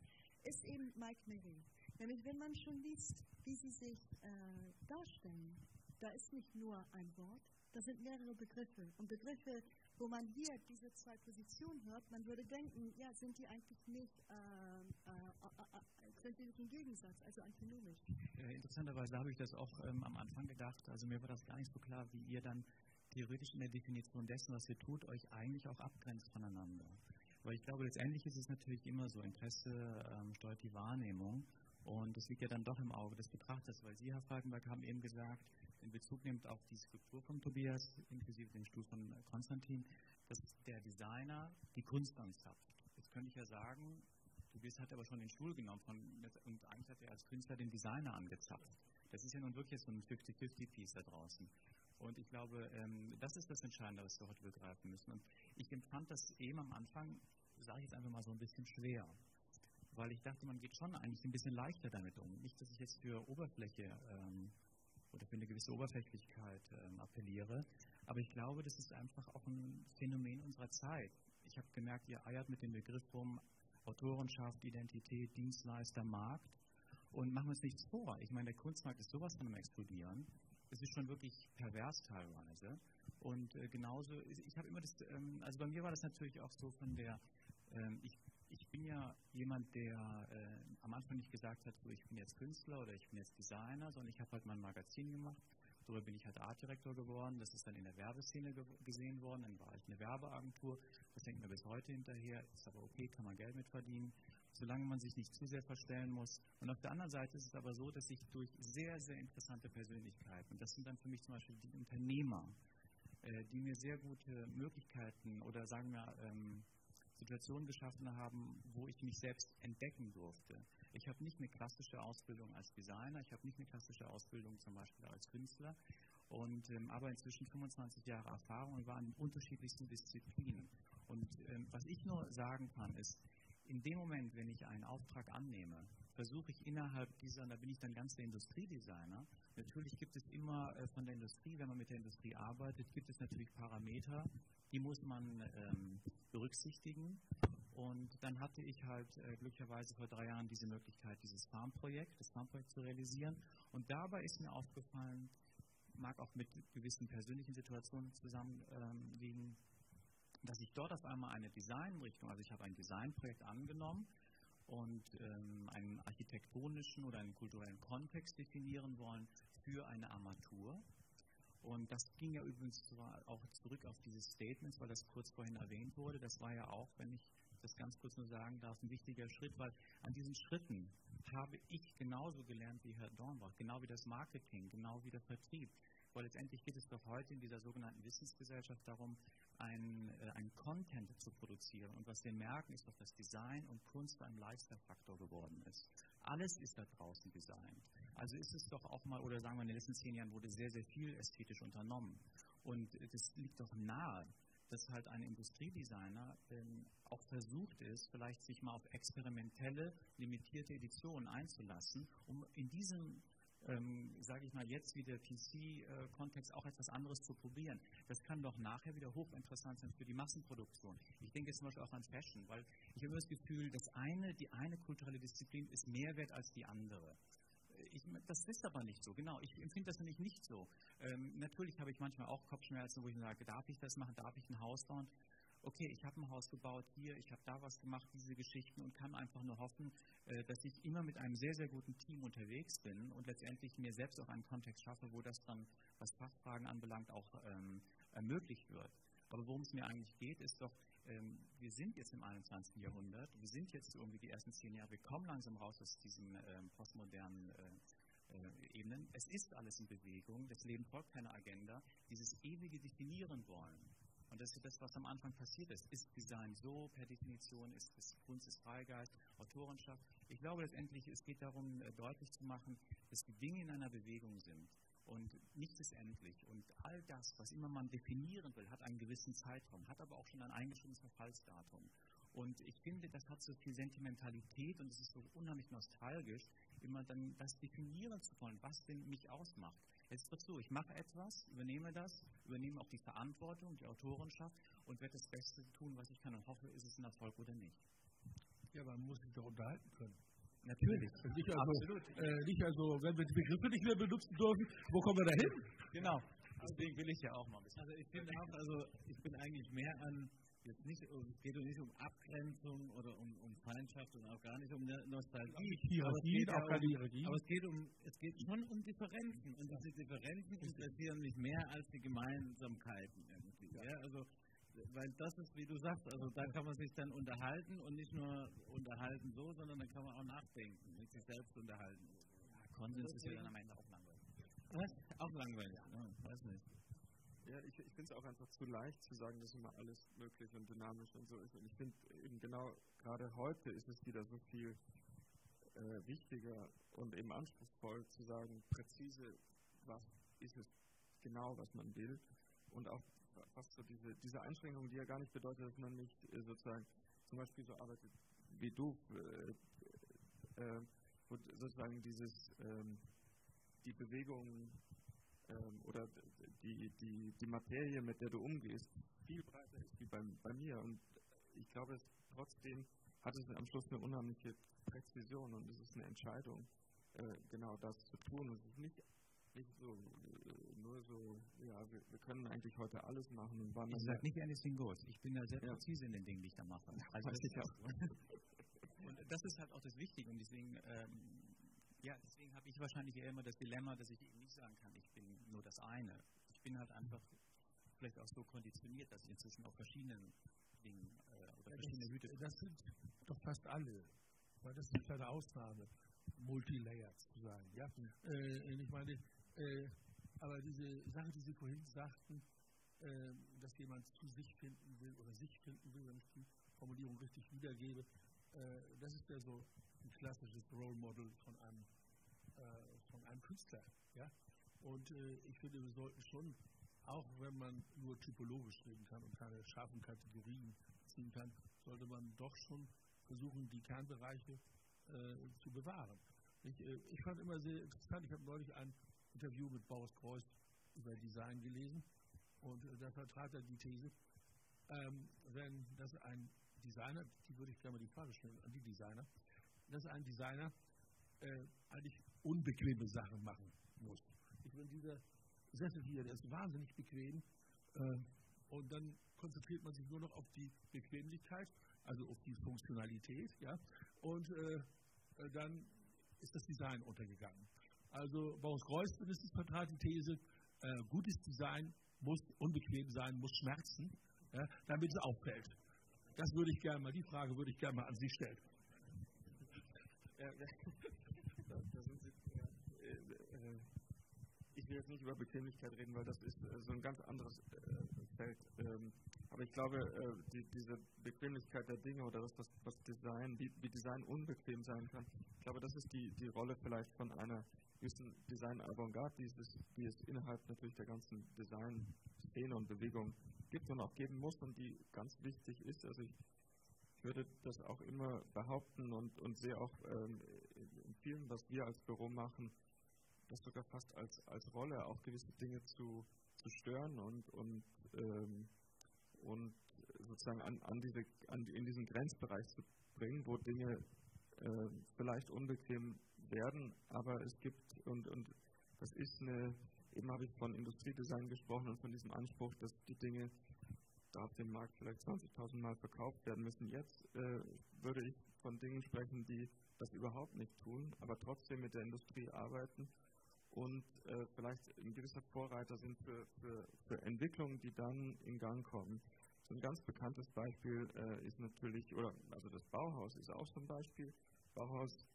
ist eben Mike Mary. Nämlich, wenn man schon liest, wie Sie sich äh, darstellen, da ist nicht nur ein Wort, da sind mehrere Begriffe. Und Begriffe, wo man hier diese zwei Positionen hört, man würde denken, ja, sind die eigentlich nicht, äh, äh, äh, sind die nicht im Gegensatz, also antinomisch? interessanterweise habe ich das auch ähm, am Anfang gedacht. Also mir war das gar nicht so klar, wie ihr dann theoretisch in der Definition dessen, was ihr tut, euch eigentlich auch abgrenzt voneinander. Weil ich glaube, letztendlich ist es natürlich immer so, Interesse ähm, steuert die Wahrnehmung. Und das liegt ja dann doch im Auge des Betrachters, weil Sie, Herr Falkenberg, haben eben gesagt, in Bezug nimmt auf die Skulptur von Tobias, inklusive den Stuhl von Konstantin, dass der Designer die Kunst anzapft. Jetzt könnte ich ja sagen, Tobias hat aber schon den Stuhl genommen von, und eigentlich hat er als Künstler den Designer angezapft. Das ist ja nun wirklich so ein 50-50-Piece da draußen. Und ich glaube, ähm, das ist das Entscheidende, was wir heute begreifen müssen. Und ich empfand das eben am Anfang, sage ich jetzt einfach mal so ein bisschen schwer. Weil ich dachte, man geht schon eigentlich ein bisschen leichter damit um. Nicht, dass ich jetzt für Oberfläche ähm, oder für eine gewisse Oberflächlichkeit ähm, appelliere. Aber ich glaube, das ist einfach auch ein Phänomen unserer Zeit. Ich habe gemerkt, ihr eiert mit dem Begriff rum Autorenschaft, Identität, Dienstleister, Markt. Und machen wir uns nichts vor. Ich meine, der Kunstmarkt ist sowas von einem Explodieren. Es ist schon wirklich pervers teilweise. Und äh, genauso, ich habe immer das, ähm, also bei mir war das natürlich auch so von der, ähm, ich ich bin ja jemand, der äh, am Anfang nicht gesagt hat, so ich bin jetzt Künstler oder ich bin jetzt Designer, sondern ich habe halt mein Magazin gemacht. Darüber bin ich halt Artdirektor geworden. Das ist dann in der Werbeszene ge gesehen worden. Dann war ich eine Werbeagentur. Das hängt mir bis heute hinterher. Ist aber okay, kann man Geld mit verdienen, solange man sich nicht zu sehr verstellen muss. Und auf der anderen Seite ist es aber so, dass ich durch sehr, sehr interessante Persönlichkeiten, und das sind dann für mich zum Beispiel die Unternehmer, äh, die mir sehr gute Möglichkeiten oder sagen wir, ähm, Situationen geschaffen haben, wo ich mich selbst entdecken durfte. Ich habe nicht eine klassische Ausbildung als Designer, ich habe nicht eine klassische Ausbildung zum Beispiel als Künstler, und, ähm, aber inzwischen 25 Jahre Erfahrung und war in unterschiedlichsten Disziplinen. Und ähm, was ich nur sagen kann, ist, in dem Moment, wenn ich einen Auftrag annehme, versuche ich innerhalb dieser, da bin ich dann ganz der Industriedesigner, natürlich gibt es immer äh, von der Industrie, wenn man mit der Industrie arbeitet, gibt es natürlich Parameter, die muss man ähm, berücksichtigen. Und dann hatte ich halt äh, glücklicherweise vor drei Jahren diese Möglichkeit, dieses Farmprojekt, das Farmprojekt zu realisieren. Und dabei ist mir aufgefallen, mag auch mit gewissen persönlichen Situationen zusammenliegen, ähm, dass ich dort auf einmal eine Designrichtung, also ich habe ein Designprojekt angenommen und ähm, einen architektonischen oder einen kulturellen Kontext definieren wollen für eine Armatur. Und das ging ja übrigens auch zurück auf diese Statements, weil das kurz vorhin erwähnt wurde. Das war ja auch, wenn ich das ganz kurz nur sagen darf, ein wichtiger Schritt, weil an diesen Schritten habe ich genauso gelernt wie Herr Dornbach, genau wie das Marketing, genau wie der Vertrieb. Weil letztendlich geht es doch heute in dieser sogenannten Wissensgesellschaft darum, ein, äh, ein Content zu produzieren. Und was wir merken, ist doch, dass Design und Kunst zu einem Lifestyle-Faktor geworden ist. Alles ist da draußen designt. Also ist es doch auch mal, oder sagen wir in den letzten zehn Jahren wurde sehr, sehr viel ästhetisch unternommen. Und das liegt doch nahe, dass halt ein Industriedesigner ähm, auch versucht ist, vielleicht sich mal auf experimentelle, limitierte Editionen einzulassen, um in diesem ähm, sage ich mal, jetzt wie der PC-Kontext auch etwas anderes zu probieren. Das kann doch nachher wieder hochinteressant sein für die Massenproduktion. Ich denke zum Beispiel auch an Fashion, weil ich habe das Gefühl, das eine, die eine kulturelle Disziplin ist mehr wert als die andere. Ich, das ist aber nicht so, genau. Ich empfinde das nämlich nicht so. Ähm, natürlich habe ich manchmal auch Kopfschmerzen, wo ich sage, darf ich das machen, darf ich ein Haus bauen? Okay, ich habe ein Haus gebaut hier, ich habe da was gemacht, diese Geschichten und kann einfach nur hoffen, äh, dass ich immer mit einem sehr, sehr guten Team unterwegs bin und letztendlich mir selbst auch einen Kontext schaffe, wo das dann, was Fachfragen anbelangt, auch ähm, ermöglicht wird. Aber worum es mir eigentlich geht, ist doch, ähm, wir sind jetzt im 21. Jahrhundert, wir sind jetzt irgendwie die ersten zehn Jahre, wir kommen langsam raus aus diesen ähm, postmodernen äh, äh, Ebenen. Es ist alles in Bewegung, das Leben folgt keiner Agenda. Dieses ewige Definieren wollen, und das ist das, was am Anfang passiert ist. Ist Design so per Definition? Ist es Kunst, ist Freigeist, Autorenschaft? Ich glaube letztendlich, es geht darum, äh, deutlich zu machen, dass die Dinge in einer Bewegung sind. Und nichts ist endlich. Und all das, was immer man definieren will, hat einen gewissen Zeitraum, hat aber auch schon ein eingeschriebenes Verfallsdatum. Und ich finde, das hat so viel Sentimentalität und es ist so unheimlich nostalgisch, immer dann das definieren zu wollen, was denn mich ausmacht. Es ist doch so, ich mache etwas, übernehme das, übernehme auch die Verantwortung, die Autorenschaft und werde das Beste tun, was ich kann und hoffe, ist es ein Erfolg oder nicht. Ja, man muss sich doch unterhalten können. Natürlich. Nicht also, Absolut. Äh, nicht also, wenn wir die Begriffe nicht mehr benutzen dürfen, wo kommen wir da hin? Genau. Deswegen will ich ja auch mal ein bisschen. Also ich finde auch, also ich bin eigentlich mehr an jetzt nicht, es geht nicht um Abgrenzung oder um, um Feindschaft und auch gar nicht um Nostalgie. Hierarchie, auch keine Hierarchie. Aber es geht, um, es geht schon um Differenzen. Und diese Differenzen interessieren mich mehr als die Gemeinsamkeiten irgendwie. Ja. ja. also, weil das ist, wie du sagst, also da kann man sich dann unterhalten und nicht nur unterhalten so, sondern dann kann man auch nachdenken, mit sich selbst unterhalten. Ja, Konsens ist ja dann am Ende auch langweilig. Was? Auch langweilig, ja, weiß nicht. Ja, ich, ich finde es auch einfach zu leicht zu sagen, dass immer alles möglich und dynamisch und so ist. Und ich finde eben genau gerade heute ist es wieder so viel äh, wichtiger und eben anspruchsvoll zu sagen, präzise, was ist es genau, was man will. Und auch fast so diese, diese Einschränkung, die ja gar nicht bedeutet, dass man nicht äh, sozusagen zum Beispiel so arbeitet wie du, äh, äh, wo sozusagen dieses, ähm, die Bewegung ähm, oder die, die, die Materie, mit der du umgehst, viel breiter ist wie bei, bei mir. Und ich glaube, es, trotzdem hat es am Schluss eine unheimliche Präzision und es ist eine Entscheidung, äh, genau das zu tun. Es ist nicht, nicht so, äh, nur so, ja, wir, wir, können eigentlich heute alles machen. Und wann ich sage nicht anything goes. Ich bin ja sehr ja. präzise in den Dingen, die ich da mache. Also das, ist auch. und das ist halt auch das Wichtige und deswegen ähm, ja, deswegen habe ich wahrscheinlich eher immer das Dilemma, dass ich eben nicht sagen kann, ich bin nur das eine. Ich bin halt einfach vielleicht auch so konditioniert, dass ich inzwischen auf verschiedenen Dingen äh, oder ja, verschiedene das, Hüte. Das sind doch fast alle, weil das ist eine Ausnahme, Multilayer zu sein. Ja? Mhm. Äh, ich meine, äh, aber diese Sache, die Sie vorhin sagten, äh, dass jemand zu sich finden will oder sich finden will, wenn ich die Formulierung richtig wiedergebe, äh, das ist ja so ein klassisches Role Model von einem, äh, von einem Künstler. Ja? Und äh, ich finde, wir sollten schon, auch wenn man nur typologisch reden kann und keine scharfen Kategorien ziehen kann, sollte man doch schon versuchen, die Kernbereiche äh, zu bewahren. Ich, äh, ich, fand immer sehr interessant, ich habe neulich ein Interview mit Boris Preuß über Design gelesen und äh, da vertrat er die These, ähm, wenn das ein Designer, die würde ich gerne mal die Frage stellen an die Designer, dass ein Designer äh, eigentlich unbequeme Sachen machen muss. Ich bin dieser Sessel hier, der ist wahnsinnig bequem äh, und dann konzentriert man sich nur noch auf die Bequemlichkeit, also auf die Funktionalität, ja, und äh, äh dann ist das Design untergegangen. Also Boris Greuß mindestens vertrat die These, äh, gutes Design muss unbequem sein, muss schmerzen, ja, damit es auffällt. Das würde ich gerne mal, die Frage würde ich gerne mal an Sie stellen. ich will jetzt nicht über Bequemlichkeit reden, weil das ist äh, so ein ganz anderes äh, Feld. Ähm, aber ich glaube, äh, die, diese Bequemlichkeit der Dinge oder das, was, was Design, wie, wie, Design unbequem sein kann, ich glaube, das ist die, die Rolle vielleicht von einer gewissen Design-Avantgarde, die, die es innerhalb natürlich der ganzen Design-Szene und Bewegung gibt und auch geben muss und die ganz wichtig ist. Also ich würde das auch immer behaupten und, und sehe auch ähm, in vielen, was wir als Büro machen, das sogar fast als, als Rolle, auch gewisse Dinge zu, zu stören und, und, ähm, und sozusagen an, an diese, an, in diesen Grenzbereich zu bringen, wo Dinge äh, vielleicht unbequem werden, aber es gibt, und, und das ist eine, eben habe ich von Industriedesign gesprochen und von diesem Anspruch, dass die Dinge da auf dem Markt vielleicht 20.000 Mal verkauft werden müssen. Jetzt äh, würde ich von Dingen sprechen, die das überhaupt nicht tun, aber trotzdem mit der Industrie arbeiten und äh, vielleicht ein gewisser Vorreiter sind für, für, für, Entwicklungen, die dann in Gang kommen. So ein ganz bekanntes Beispiel äh, ist natürlich, oder also das Bauhaus ist auch so ein Beispiel. Bauhaus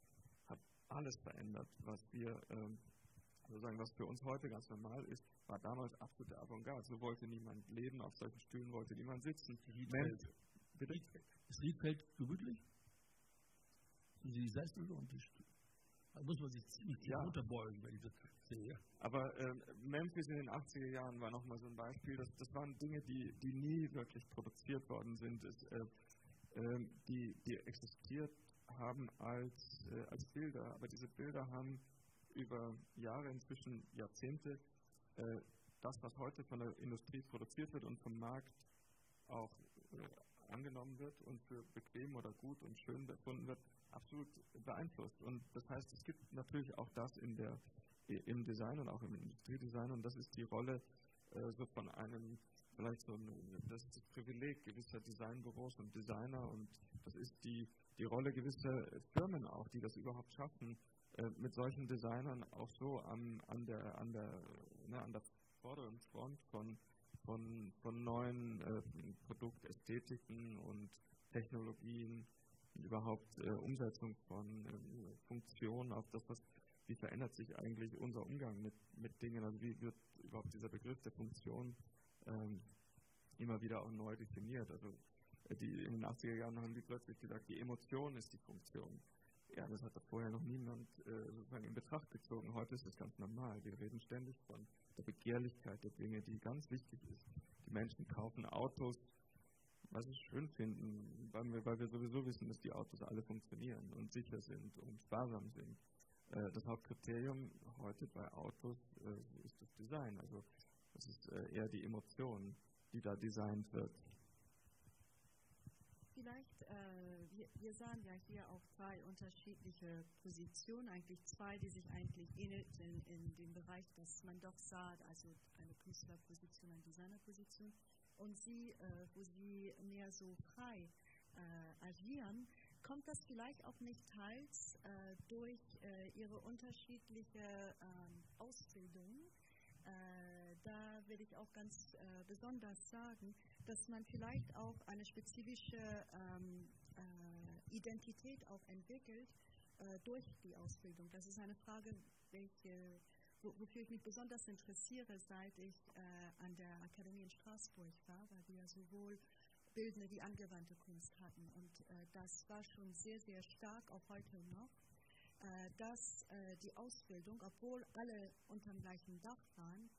hat alles verändert, was wir ähm, sozusagen, was für uns heute ganz normal ist, war damals absolute Avantgarde. So wollte niemand leben, auf solchen Stühlen wollte niemand sitzen. Riedfeld. Bitte? Ist Riedfeld gemütlich? Die Sessel und die Stühle. Da muss man sich ziemlich ja. runterbeugen, wenn ich das sehe. Aber äh, Memphis in den 80er Jahren war nochmal so ein Beispiel. Das, das waren Dinge, die, die nie wirklich produziert worden sind, das, äh, äh, die, die existiert haben als, äh, als Bilder. Aber diese Bilder haben über Jahre, inzwischen Jahrzehnte, äh, das, was heute von der Industrie produziert wird und vom Markt auch äh, angenommen wird und für bequem oder gut und schön befunden wird, absolut beeinflusst. Und das heißt, es gibt natürlich auch das in der, im Design und auch im Industriedesign und das ist die Rolle äh, so von einem, vielleicht so ein, das das Privileg gewisser Designbüros und Designer und das ist die, die Rolle gewisser Firmen auch, die das überhaupt schaffen, äh, mit solchen Designern auch so an, an der, an der, ne, an der vorderen Front von, von, von neuen äh, Produktästhetiken und Technologien überhaupt äh, Umsetzung von äh, Funktionen auf das, was, wie verändert sich eigentlich unser Umgang mit, mit Dingen, also wie wird überhaupt dieser Begriff der Funktion ähm, immer wieder auch neu definiert. Also äh, die, in den 80er Jahren haben die plötzlich gesagt, die Emotion ist die Funktion. Ja, das hat vorher noch niemand äh, sozusagen in Betracht gezogen. Heute ist das ganz normal. Wir reden ständig von der Begehrlichkeit der Dinge, die ganz wichtig ist. Die Menschen kaufen Autos, was sie schön finden, weil wir, weil wir sowieso wissen, dass die Autos alle funktionieren und sicher sind und sparsam sind. Äh, das Hauptkriterium heute bei Autos äh, ist das Design. Also es ist äh, eher die Emotion, die da designt wird. Vielleicht, äh, wir, wir, sahen ja hier auch zwei unterschiedliche Positionen, eigentlich zwei, die sich eigentlich ähnelten in dem Bereich, dass man doch sah, also eine Künstlerposition, eine Designerposition und sie, äh, wo sie mehr so frei äh, agieren, kommt das vielleicht auch nicht teils äh, durch äh, ihre unterschiedliche ähm, Ausbildung. Äh, da will ich auch ganz besonders sagen, dass man vielleicht auch eine spezifische ähm, Identität auch entwickelt durch die Ausbildung. Das ist eine Frage, welche wofür ich mich besonders interessiere, seit ich äh, an der Akademie in Straßburg war, weil wir sowohl bildende wie angewandte Kunst hatten. Und äh, das war schon sehr, sehr stark, auch heute noch, äh, dass äh, die Ausbildung, obwohl alle unter dem gleichen Dach waren,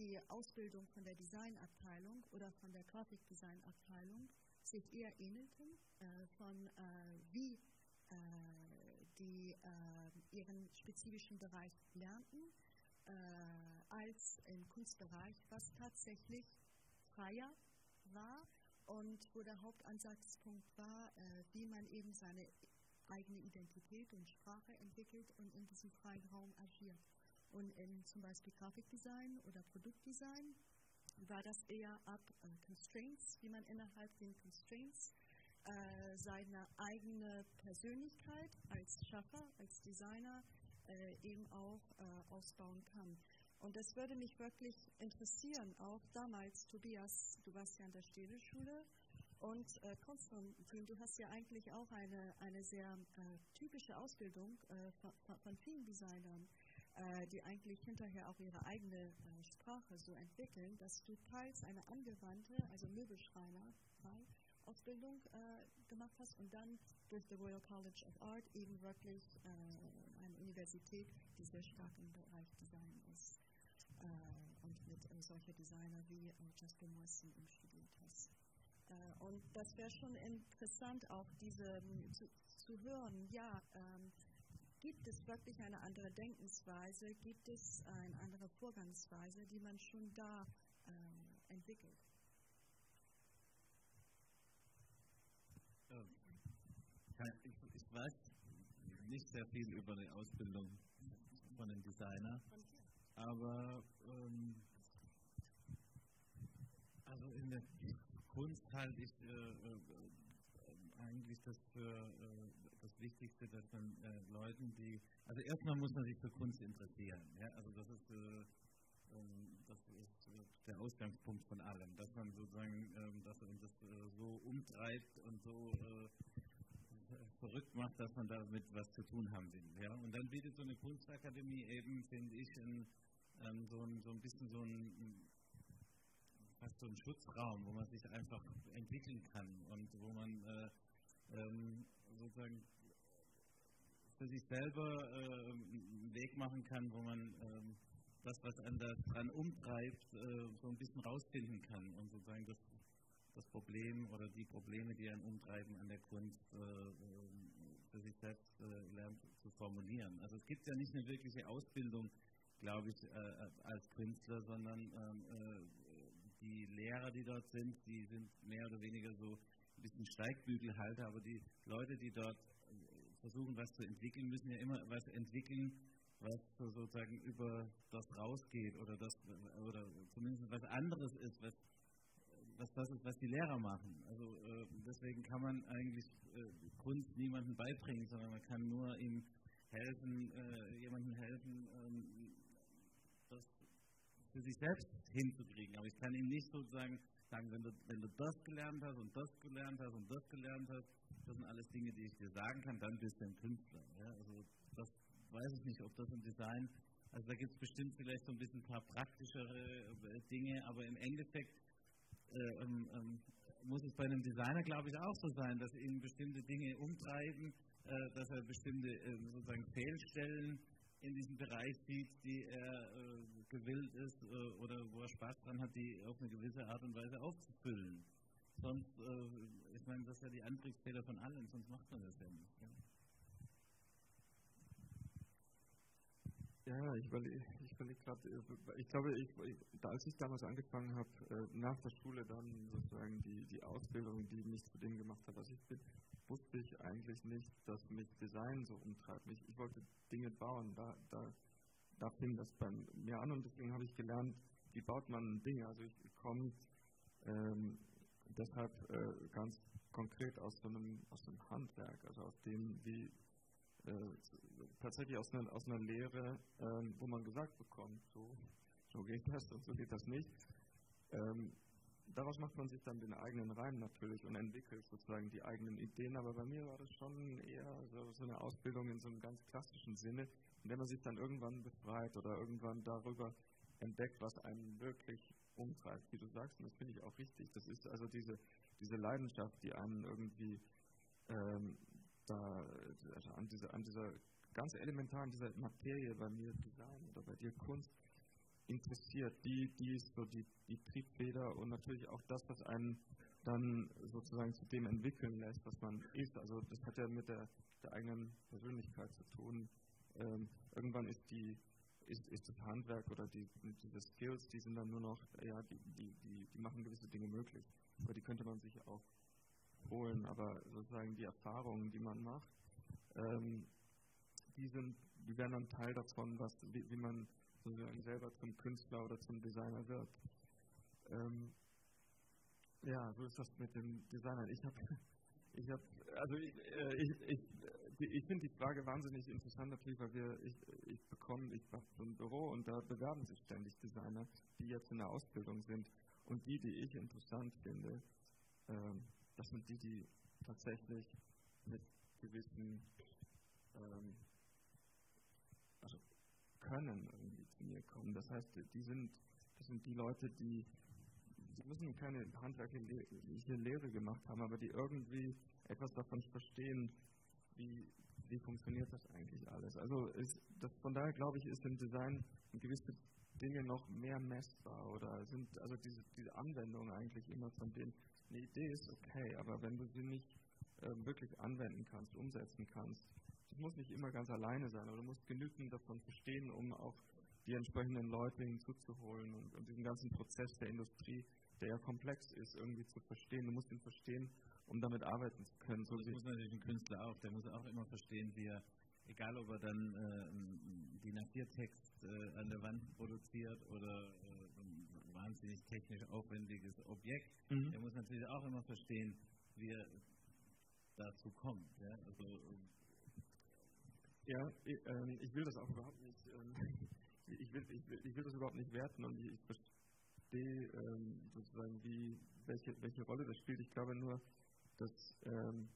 die Ausbildung von der Designabteilung oder von der Grafikdesignabteilung sich eher ähnelten, äh, von äh, wie die ihren spezifischen Bereich lernten, äh, als im Kunstbereich, was tatsächlich freier war und wo der Hauptansatzpunkt war, äh, wie man eben seine eigene Identität und Sprache entwickelt und in diesem freien Raum agiert. Und in zum Beispiel Grafikdesign oder Produktdesign war das eher ab äh, Constraints, wie man innerhalb den Constraints äh, seine eigene Persönlichkeit als Schaffer, als Designer äh, eben auch äh, ausbauen kann. Und das würde mich wirklich interessieren, auch damals, Tobias, du warst ja an der Städelschule und äh, Konstantin, du hast ja eigentlich auch eine, eine sehr äh, typische Ausbildung äh, von, von, vielen Designern, die eigentlich hinterher auch ihre eigene äh, Sprache so entwickeln, dass du teils eine angewandte, also Möbelschreiner, Ausbildung äh, gemacht hast und dann durch the Royal College of Art eben wirklich äh, eine Universität, die sehr stark im Bereich Design ist äh, und mit äh, solchen Designer wie äh, Jasper Morrison eben studiert hast. Äh, und das wäre schon interessant, auch diese ähm, zu, zu hören, ja, ähm, gibt es wirklich eine andere Denkensweise, gibt es eine andere Vorgangsweise, die man schon da entwickelt? ich, ich weiß nicht sehr viel über die Ausbildung von einem Designer, aber ähm, also in der Kunst halte ich äh, äh, eigentlich das für äh, Wichtigste, dass man äh, Leuten, die, also erstmal muss man sich für Kunst interessieren, ja, also das ist äh, ähm, das ist äh, der Ausgangspunkt von allem, dass man sozusagen, ähm, dass man das so umtreibt und so verrückt macht, dass man damit was zu tun haben will. Ja? Und dann bietet so eine Kunstakademie eben, finde ich, in, ähm, so, ein, so ein bisschen so ein fast so ein Schutzraum, wo man sich einfach entwickeln kann und wo man äh, ähm, sozusagen für sich selber äh, einen Weg machen kann, wo man äh, das, was einen da dran umtreibt, äh, so ein bisschen rausfinden kann und sozusagen das das Problem oder die Probleme, die einen umtreiben an der Kunst, äh, für sich selbst äh, lernt zu formulieren. Also es gibt ja nicht eine wirkliche Ausbildung, glaube ich, als Künstler, sondern ähm, äh, die Lehrer, die dort sind, die sind mehr oder weniger so ein bisschen Steigbügelhalter, aber die Leute, die dort versuchen, was zu entwickeln, müssen ja immer was entwickeln, was sozusagen über das rausgeht oder das oder zumindest was anderes ist, was was das ist, was die Lehrer machen. Also äh, deswegen kann man eigentlich äh, Kunst niemandem beibringen, sondern man kann nur ihm helfen, äh, jemandem helfen, ähm, das für sich selbst hinzukriegen. Aber ich kann ihm nicht sozusagen sagen, wenn du, wenn du das gelernt hast und das gelernt hast und das gelernt hast, das sind alles Dinge, die ich dir sagen kann, dann bist du ein Künstler. Ja? Also das weiß ich nicht, ob das im Design, also da gibt es bestimmt vielleicht so ein bisschen ein paar praktischere äh, Dinge, aber im Endeffekt äh, ähm, ähm, muss es bei einem Designer, glaube ich, auch so sein, dass ihn bestimmte Dinge umtreiben, äh, dass er bestimmte äh, sozusagen Fehlstellen in diesem Bereich sieht, die er äh, gewillt ist äh, oder wo er Spaß dran hat, die auf eine gewisse Art und Weise aufzufüllen. Sonst, äh, ich meine, das ist ja die Antriebsfehler von allen, sonst macht man das ja nicht. Ja. Ja, ich überlege ich überleg gerade, äh, ich glaube, ich, als ich damals angefangen habe, äh, nach der Schule dann sozusagen die, die Ausbildung, die mich zu dem gemacht hat, was ich bin, wusste ich eigentlich nicht, dass mich Design so umtreibt. Ich, ich wollte Dinge bauen, da, da, da fing das bei mir an und deswegen habe ich gelernt, wie baut man Dinge. Also ich komme ähm, deshalb äh, ganz konkret aus so, einem, aus einem Handwerk, also aus dem, wie äh, tatsächlich aus einer, aus einer Lehre, ähm, wo man gesagt bekommt, so, so geht das und so geht das nicht. Ähm, daraus macht man sich dann den eigenen Reim natürlich und entwickelt sozusagen die eigenen Ideen. Aber bei mir war das schon eher so, so eine Ausbildung in so einem ganz klassischen Sinne, in der man sich dann irgendwann befreit oder irgendwann darüber entdeckt, was einen wirklich umtreibt, wie du sagst. Und das finde ich auch richtig. Das ist also diese, diese Leidenschaft, die einen irgendwie ähm, da, also an, diese, an dieser ganz elementaren dieser Materie bei mir Design oder bei dir Kunst interessiert, die, die ist so die, die Triebfeder und natürlich auch das, was einen dann sozusagen zu dem entwickeln lässt, was man ist. Also das hat ja mit der, der eigenen Persönlichkeit zu tun. Ähm, irgendwann ist die ist, ist das Handwerk oder die, diese Skills, die sind dann nur noch, ja, die, die, die, die machen gewisse Dinge möglich. Aber die könnte man sich auch holen. Aber sozusagen die Erfahrungen, die man macht, ähm, die sind, die werden dann Teil davon, was, wie, wie man sozusagen selber zum Künstler oder zum Designer wird. Ähm, ja, so ist das mit dem Designer. Ich habe, ich habe, also ich, äh, ich, ich, ich finde die Frage wahnsinnig interessant natürlich, weil wir, ich, ich bekomme, ich mache so ein Büro und da bewerben sich ständig Designer, die jetzt in der Ausbildung sind und die, die ich interessant finde, ähm, das sind die, die tatsächlich mit gewissen ähm, also können irgendwie zu mir kommen. Das heißt, die sind, das sind die Leute, die, die müssen keine handwerkliche Lehre gemacht haben, aber die irgendwie etwas davon verstehen, wie, wie funktioniert das eigentlich alles. Also ist, das, von daher glaube ich, ist im Design gewisse Dinge noch mehr messbar oder sind also diese, diese Anwendung eigentlich immer von denen, eine Idee ist okay, aber wenn du sie nicht äh, wirklich anwenden kannst, umsetzen kannst, das muss nicht immer ganz alleine sein, aber du musst genügend davon verstehen, um auch die entsprechenden Leute hinzuzuholen und, und diesen ganzen Prozess der Industrie, der ja komplex ist, irgendwie zu verstehen. Du musst ihn verstehen, um damit arbeiten zu können. So das muss natürlich ein Künstler auch, der muss auch immer verstehen, wie er, egal ob er dann äh, DIN A4-Text äh, an der Wand produziert oder äh, ein wahnsinnig technisch aufwendiges Objekt, mhm. der muss natürlich auch immer verstehen, wie er dazu kommt. Ja? Also, ja, ich, ähm, ich will das auch überhaupt nicht, ähm, ich, will, ich, will, ich will das überhaupt nicht werten und ich, verstehe ähm, sozusagen, wie, welche, welche Rolle das spielt. Ich glaube nur, dass. Ähm,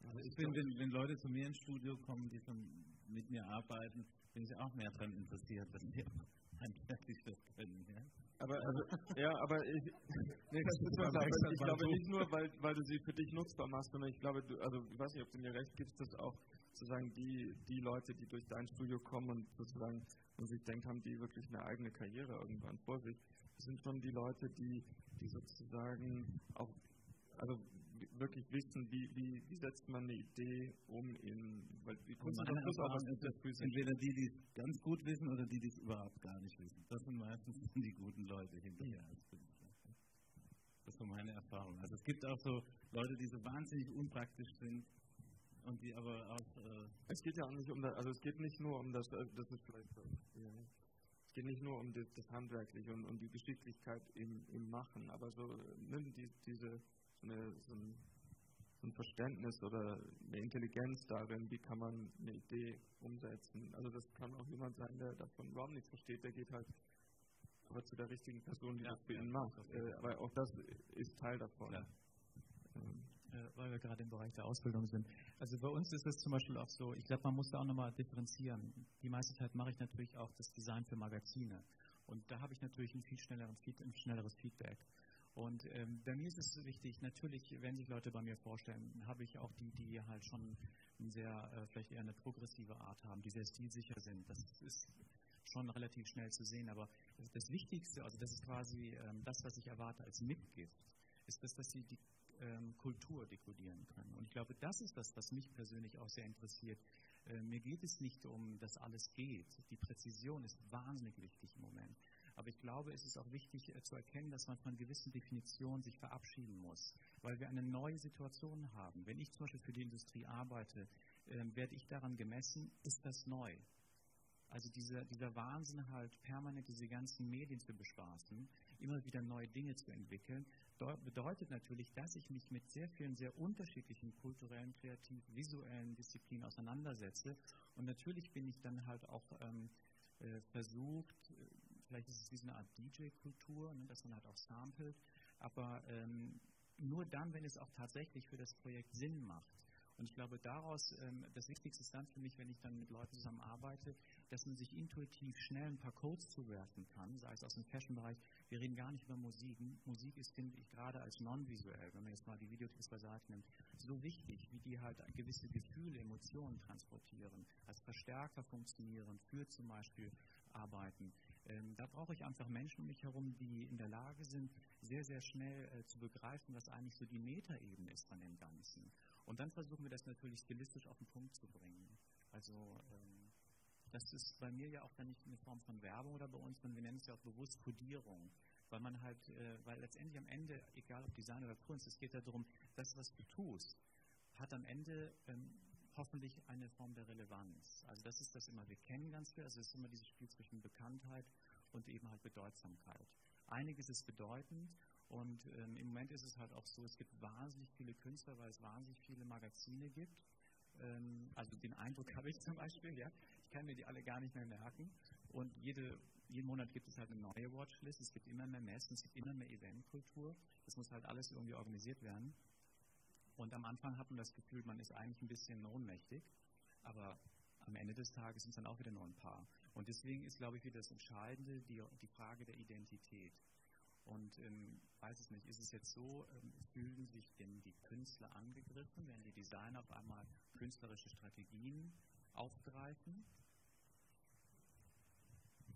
also ich bin, wenn, wenn Leute zu mir ins Studio kommen, die schon mit mir arbeiten, bin ich auch mehr daran interessiert, dass die handwerklich das können. Ja? Aber, also, ja, aber ich, nee, das ist was, aber ich glaube nicht nur, weil, weil du sie für dich nutzbar machst, sondern ich glaube, du, also ich weiß nicht, ob du mir recht gibst, dass auch sozusagen die, die Leute, die durch dein Studio kommen und sozusagen und sich denken, haben die wirklich eine eigene Karriere irgendwann vor sich, das sind schon die Leute, die, die sozusagen auch, also wirklich wissen, wie, wie, wie setzt man eine Idee um in, weil die Kunst ist auch was ist das entweder die, die es ganz gut wissen oder die, die es überhaupt gar nicht wissen. Das sind meistens die guten Leute hinterher Künstler. Das ist so meine Erfahrung. Also es gibt auch so Leute, die so wahnsinnig unpraktisch sind, Und die aber auch. Äh es geht ja auch nicht um das, also es geht nicht nur um das, äh, das ist vielleicht. Ja. Es geht nicht nur um das, das Handwerkliche und um die Geschicklichkeit im, im Machen, aber so nimm die, diese eine, so, ein, so ein Verständnis oder eine Intelligenz darin, wie kann man eine Idee umsetzen. Also das kann auch jemand sein, der davon überhaupt nichts versteht, der geht halt aber zu der richtigen Person, die ja, das für ihn macht. Äh, aber auch das ist Teil davon. Ja. Ähm, äh, weil wir gerade im Bereich der Ausbildung sind. Also bei uns ist es zum Beispiel auch so, ich glaube, man muss da auch nochmal differenzieren. Die meiste Zeit mache ich natürlich auch das Design für Magazine. Und da habe ich natürlich ein viel, schnelleres Feedback. Und ähm, bei mir ist es wichtig, natürlich, wenn sich Leute bei mir vorstellen, habe ich auch die, die halt schon eine sehr, äh, vielleicht eher eine progressive Art haben, die sehr stilsicher sind. Das ist schon relativ schnell zu sehen. Aber das Wichtigste, also das ist quasi ähm, das, was ich erwarte als Mitgift, ist das, dass sie die ähm, Kultur dekodieren können. Und ich glaube, das ist das, was mich persönlich auch sehr interessiert. Äh, mir geht es nicht um, dass alles geht. Die Präzision ist wahnsinnig wichtig im Moment. Aber ich glaube, es ist auch wichtig äh, zu erkennen, dass man von gewissen Definitionen sich verabschieden muss, weil wir eine neue Situation haben. Wenn ich zum Beispiel für die Industrie arbeite, äh, werde ich daran gemessen, ist das neu? Also dieser, dieser Wahnsinn halt permanent diese ganzen Medien zu bespaßen, immer wieder neue Dinge zu entwickeln, bedeutet natürlich, dass ich mich mit sehr vielen, sehr unterschiedlichen kulturellen, kreativ, visuellen Disziplinen auseinandersetze. Und natürlich bin ich dann halt auch ähm, äh, versucht, äh, vielleicht ist es wie so eine Art DJ-Kultur, ne, dass man halt auch samplet, aber ähm, nur dann, wenn es auch tatsächlich für das Projekt Sinn macht. Und ich glaube, daraus, ähm, das Wichtigste ist dann für mich, wenn ich dann mit Leuten zusammen arbeite, dass man sich intuitiv schnell ein paar Codes zuwerfen kann, sei es aus dem Fashion-Bereich. Wir reden gar nicht über Musik. Musik ist, finde ich, gerade als non-visuell, wenn man jetzt mal die Videotipps beiseite nimmt, so wichtig, wie die halt gewisse Gefühle, Emotionen transportieren, als Verstärker funktionieren für zum Beispiel Arbeiten. Ähm, da brauche ich einfach Menschen um mich herum, die in der Lage sind, sehr, sehr schnell äh, zu begreifen, was eigentlich so die Metaebene ist von dem Ganzen. Und dann versuchen wir das natürlich stilistisch auf den Punkt zu bringen. Also ähm, das ist bei mir ja auch dann nicht eine Form von Werbung oder bei uns, sondern wir nennen es ja auch bewusst Kodierung. Weil man halt, äh, weil letztendlich am Ende, egal ob Design oder Kunst, es geht ja darum, das, was du tust, hat am Ende ähm, hoffentlich eine Form der Relevanz. Also das ist das immer, wir kennen ganz viel, also es ist immer dieses Spiel zwischen Bekanntheit und eben halt Bedeutsamkeit. Einiges ist bedeutend und ähm, im Moment ist es halt auch so, es gibt wahnsinnig viele Künstler, weil es wahnsinnig viele Magazine gibt. Ähm, also den Eindruck habe ich zum Beispiel, ja. Ich kann mir die alle gar nicht mehr merken. Und jede, jeden Monat gibt es halt eine neue Watchlist, es gibt immer mehr Messen, es gibt immer mehr Eventkultur. Das muss halt alles irgendwie organisiert werden. Und am Anfang hat man das Gefühl, man ist eigentlich ein bisschen ohnmächtig, aber am Ende des Tages sind es dann auch wieder nur ein paar. Und deswegen ist, glaube ich, wieder das Entscheidende die, die Frage der Identität. Und ähm, weiß es nicht, ist es jetzt so, ähm, fühlen sich denn die Künstler angegriffen, wenn die Designer auf einmal künstlerische Strategien aufgreifen?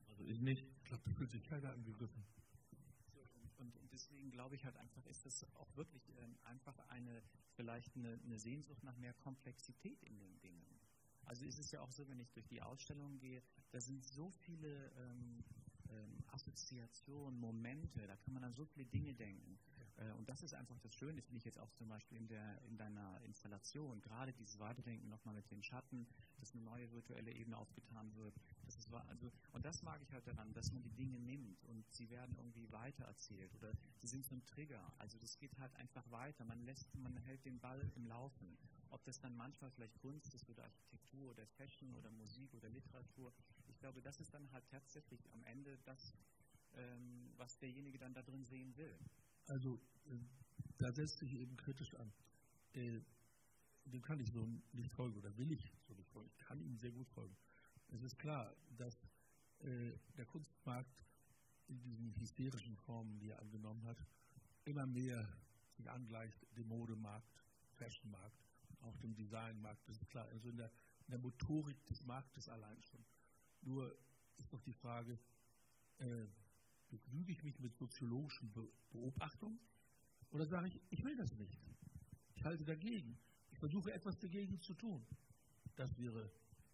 Also ich nicht. Ich glaube, da fühlt sich keiner angegriffen. Deswegen glaube ich halt einfach, ist das auch wirklich ähm, einfach eine, vielleicht eine, eine, Sehnsucht nach mehr Komplexität in den Dingen. Also ist es ja auch so, wenn ich durch die Ausstellung gehe, da sind so viele ähm, ähm, Assoziationen, Momente, da kann man an so viele Dinge denken. Äh, und das ist einfach das Schöne, finde ich jetzt auch zum Beispiel in, der, in deiner Installation, gerade dieses Weiterdenken nochmal mit den Schatten, dass eine neue virtuelle Ebene aufgetan wird. Das ist, also, und das mag ich halt daran, dass man die Dinge nimmt und sie werden irgendwie weitererzählt oder sie sind so ein Trigger. Also das geht halt einfach weiter. Man lässt, man hält den Ball im Laufen. Ob das dann manchmal vielleicht Kunst ist oder Architektur oder Fashion oder Musik oder Literatur. Ich glaube, das ist dann halt tatsächlich am Ende das, ähm, was derjenige dann da drin sehen will. Also, äh, da setzt sich eben kritisch an. Äh, dem kann ich so nicht folgen oder will ich so nicht folgen. Ich kann ihm sehr gut folgen. Es ist klar, dass äh, der Kunstmarkt in diesen hysterischen Formen, die er angenommen hat, immer mehr sich angleicht dem Modemarkt, Fashionmarkt, auch dem Designmarkt. Das ist klar. Also in der, in der Motorik des Marktes allein schon. Nur ist doch die Frage, äh, begnüge ich mich mit soziologischen Beobachtungen oder sage ich, ich will das nicht. Ich halte dagegen. Ich versuche etwas dagegen zu tun. Das wäre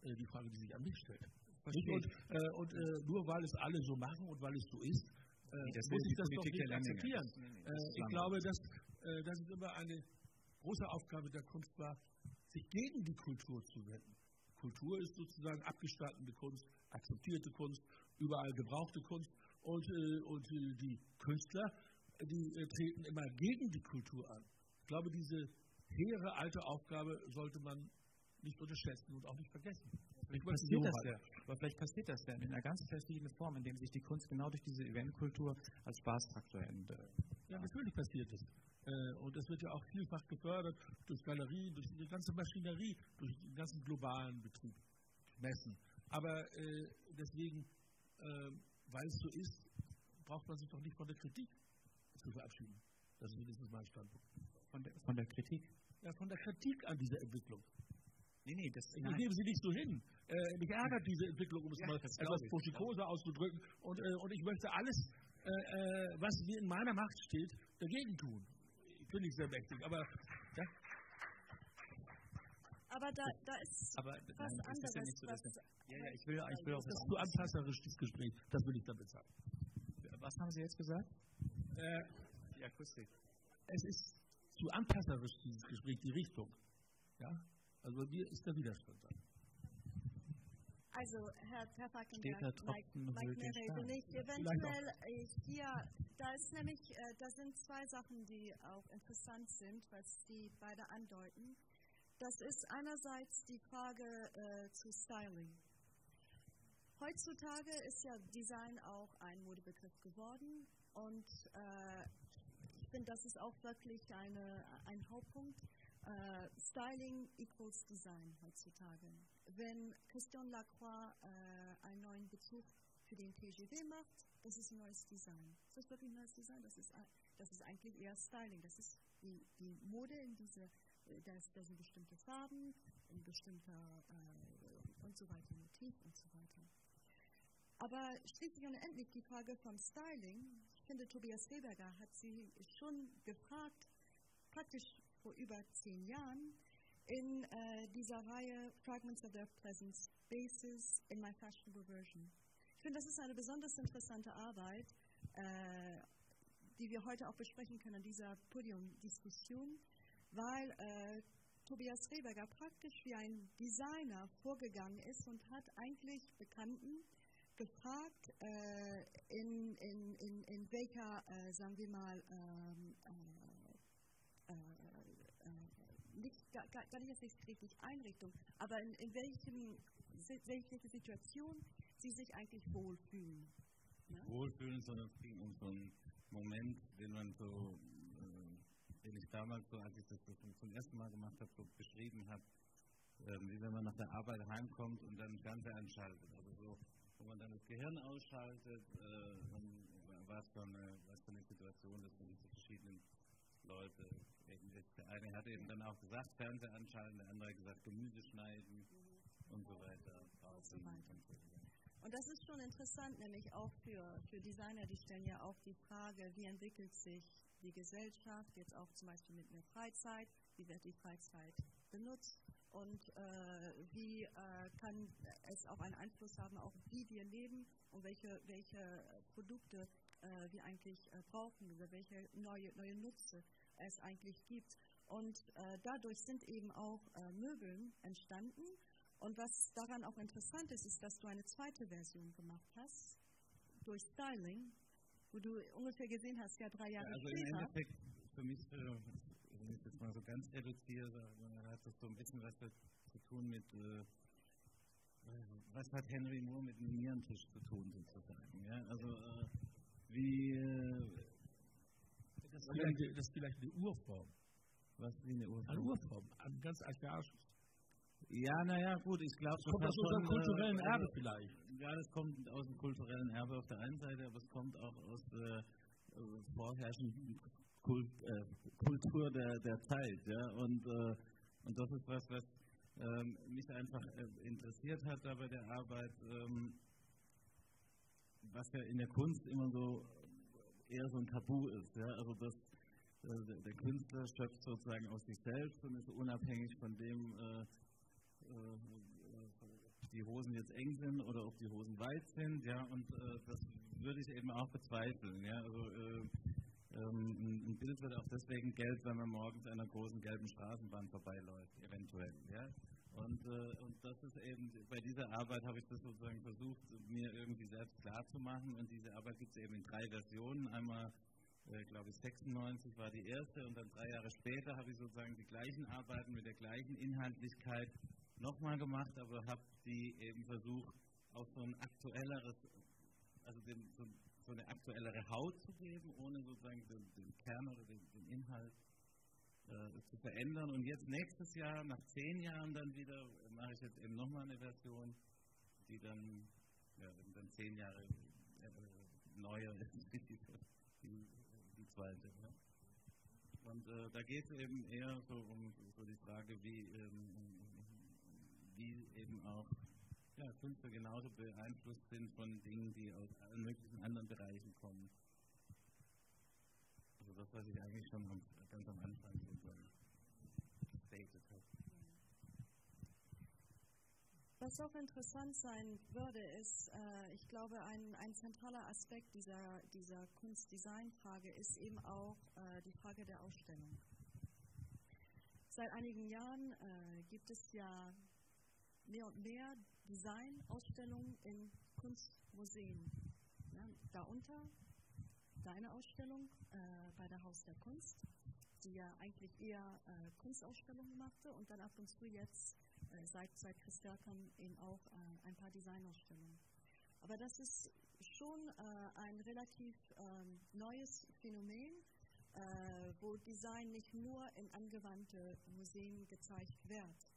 äh, die Frage, die sich an mich stellt. Und, äh, und äh, nur weil es alle so machen und weil es so ist, äh, muss ich das Politik doch nicht akzeptieren. Das, äh, ich glaube, dass, äh, dass es immer eine große Aufgabe der Kunst war, sich gegen die Kultur zu wenden. Kultur ist sozusagen abgestandene Kunst, akzeptierte Kunst, überall gebrauchte Kunst und, äh, und die Künstler, die treten immer gegen die Kultur an. Ich glaube, diese hehre alte Aufgabe sollte man nicht unterschätzen und auch nicht vergessen. Vielleicht passiert, das ja. Aber vielleicht passiert das ja in einer ganz verschiedenen Form, indem sich die Kunst genau durch diese Eventkultur als Spaßfaktor ändert. Ja, natürlich passiert es. Äh, und es wird ja auch vielfach gefördert durch Galerien, durch die ganze Maschinerie, durch den ganzen globalen Betrieb, Messen. Aber äh, deswegen, äh, weil es so ist, braucht man sich doch nicht von der Kritik zu verabschieden. Das ist mindestens mein Standpunkt. Von der, von der Kritik? Ja, von der Kritik an dieser Entwicklung. Nee, nee, das ich nehme Sie nicht so hin. Äh, mich ärgert diese Entwicklung, um es ja, mal etwas buschikoser auszudrücken. Und, äh, und ich möchte alles, äh, äh, was mir in meiner Macht steht, dagegen tun. Finde ich sehr mächtig. Aber, ja. aber da, da ist aber, was nein, anderes. Ja, nicht so, dass, ja, ja, ich will, ich will auch das ist zu anpasserisch, das Gespräch. Das will ich damit sagen. Was haben Sie jetzt gesagt? Äh, die Akustik. Es ist zu anpasserisch, dieses Gespräch, die Richtung. Ja? Also mir ist der Widerstand da. Also, Herr Pfefferkenberg, Mike, Mike Murray, bin ich eventuell äh, hier, da ist nämlich, äh, da sind zwei Sachen, die auch interessant sind, was die beide andeuten. Das ist einerseits die Frage äh, zu Styling. Heutzutage ist ja Design auch ein Modebegriff geworden und äh, ich finde, das ist auch wirklich eine, ein Hauptpunkt. Uh, Styling equals Design heutzutage. Wenn Christian Lacroix uh, einen neuen Bezug für den TGV macht, das ist ein neues Design. Ist das wirklich ein neues Design? Das ist, das ist eigentlich eher Styling. Das ist die, die Mode in diese, das, das sind bestimmte Farben, ein bestimmter äh, und so weiter, Motiv und so weiter. Aber schließlich und endlich die Frage vom Styling. Ich finde, Tobias Rehberger hat sie schon gefragt, praktisch vor über zehn Jahren in äh, dieser Reihe Fragments of Their Presence Bases in My Fashionable Version. Ich finde, das ist eine besonders interessante Arbeit, äh, die wir heute auch besprechen können in dieser Podiumdiskussion, weil äh, Tobias Rehberger praktisch wie ein Designer vorgegangen ist und hat eigentlich Bekannten gefragt, äh, in, in, in, in welcher, äh, sagen wir mal, ähm, äh, nicht, gar, gar nicht jetzt richtig Einrichtung, aber in, in welchem, welche Situation sie sich eigentlich wohlfühlen. Ne? Wohlfühlen, sondern es ging um so einen Moment, den man so, äh, den ich damals so, als ich das zum ersten Mal gemacht habe, so beschrieben habe, äh, wie wenn man nach der Arbeit heimkommt und dann Fernseher einschaltet. Also so, wo man dann das Gehirn ausschaltet, äh, was für eine, was für eine Situation das sind diese verschiedenen Leute der eine hat eben dann auch gesagt, Fernseher anschalten, der andere gesagt, Gemüse schneiden mhm. und so weiter. Und so weiter. Und das ist schon interessant, nämlich auch für, für Designer, die stellen ja auch die Frage, wie entwickelt sich die Gesellschaft, jetzt auch zum Beispiel mit mehr Freizeit, wie wird die Freizeit benutzt und äh, wie äh, kann es auch einen Einfluss haben, auch wie wir leben und welche, welche Produkte äh, wir eigentlich äh, brauchen oder welche neue, neue Nutze es eigentlich gibt. Und äh, dadurch sind eben auch äh, Möbel entstanden. Und was daran auch interessant ist, ist, dass du eine zweite Version gemacht hast, durch Styling, wo du ungefähr gesehen hast, ja drei Jahre ja, also später. Im Endeffekt, für mich, äh, wenn ich jetzt mal so ganz reduziere, hat das so ein bisschen was zu tun mit, äh, was hat Henry Moore mit dem Nierentisch zu tun, sozusagen. Ja? Also, äh, wie. Äh, das, ist vielleicht, das ist vielleicht eine Urform. Was wie eine Urform? Eine Urform, ein ganz archaisches. Ja, naja, gut, ich glaube, das kommt aus unserem äh, kulturellen Erbe also, vielleicht. Ja, das kommt aus dem kulturellen Erbe auf der einen Seite, aber es kommt auch aus der äh, vorherrschenden Kult, äh, Kultur der, der Zeit. Ja? Und, äh, und das ist was, was ähm, mich einfach äh, interessiert hat da bei der Arbeit, ähm, was ja in der Kunst immer so eher so ein Tabu ist. Ja? Also das, äh, der Künstler schöpft sozusagen aus sich selbst und ist unabhängig von dem, äh, äh, ob die Hosen jetzt eng sind oder ob die Hosen weit sind. Ja? Und äh, das würde ich eben auch bezweifeln. Ja? Also, äh, ähm, ein Bild wird auch deswegen gelb, wenn man morgens einer großen gelben Straßenbahn vorbeiläuft, eventuell. Ja? Und, äh, und das ist eben, bei dieser Arbeit habe ich das sozusagen versucht, mir irgendwie selbst klar zu machen. Und diese Arbeit gibt es eben in drei Versionen. Einmal, äh, glaube ich, 96 war die erste und dann drei Jahre später habe ich sozusagen die gleichen Arbeiten mit der gleichen Inhaltlichkeit nochmal gemacht, aber habe die eben versucht, auf so ein aktuelleres, also den, so, so, eine aktuellere Haut zu geben, ohne sozusagen den, den Kern oder den, den Inhalt äh, zu verändern. Und jetzt nächstes Jahr, nach zehn Jahren dann wieder, mache ich jetzt eben nochmal eine Version, die dann, ja, dann zehn Jahre äh, neuer ist, die, die, die zweite. Ja. Und äh, da geht es eben eher so um so die Frage, wie, ähm, wie eben auch ja, Künstler genauso beeinflusst sind von Dingen, die aus allen möglichen anderen Bereichen kommen. Also das, was ich eigentlich schon ganz am Anfang sozusagen stated habe. Was auch interessant sein würde, ist, äh, ich glaube, ein, ein zentraler Aspekt dieser, dieser Kunst-Design-Frage ist eben auch äh, die Frage der Ausstellung. Seit einigen Jahren äh, gibt es ja mehr und mehr Design-Ausstellungen in Kunstmuseen. Ja, darunter deine Ausstellung äh, bei der Haus der Kunst, die ja eigentlich eher äh, Kunstausstellungen machte und dann ab und zu jetzt äh, seit, seit Christiakan eben auch äh, ein paar Designausstellungen. Aber das ist schon äh, ein relativ ähm, neues Phänomen, äh, wo Design nicht nur in angewandte Museen gezeigt wird.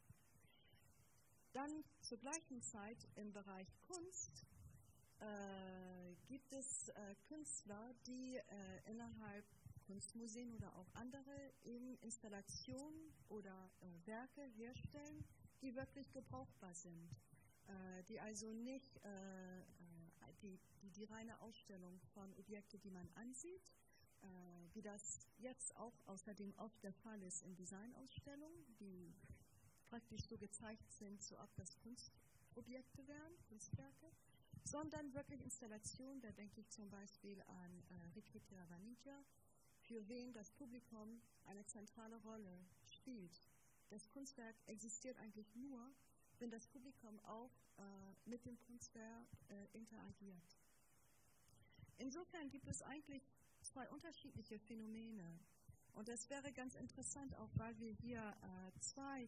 Dann zur gleichen Zeit im Bereich Kunst äh, gibt es äh, Künstler, die äh, innerhalb Kunstmuseen oder auch andere eben Installationen oder äh, Werke herstellen, die wirklich gebrauchbar sind, äh, die also nicht die, die, die, reine Ausstellung von Objekten, die man ansieht, wie das jetzt auch außerdem oft der Fall ist in Designausstellungen, die praktisch so gezeigt sind, so ob das Kunstobjekte wären, Kunstwerke, sondern wirklich Installationen, da denke ich zum Beispiel an äh, Ritu Tiravanija, für wen das Publikum eine zentrale Rolle spielt. Das Kunstwerk existiert eigentlich nur, wenn das Publikum auch äh, mit dem Kunstwerk äh, interagiert. Insofern gibt es eigentlich zwei unterschiedliche Phänomene. Und es wäre ganz interessant, auch weil wir hier äh, zwei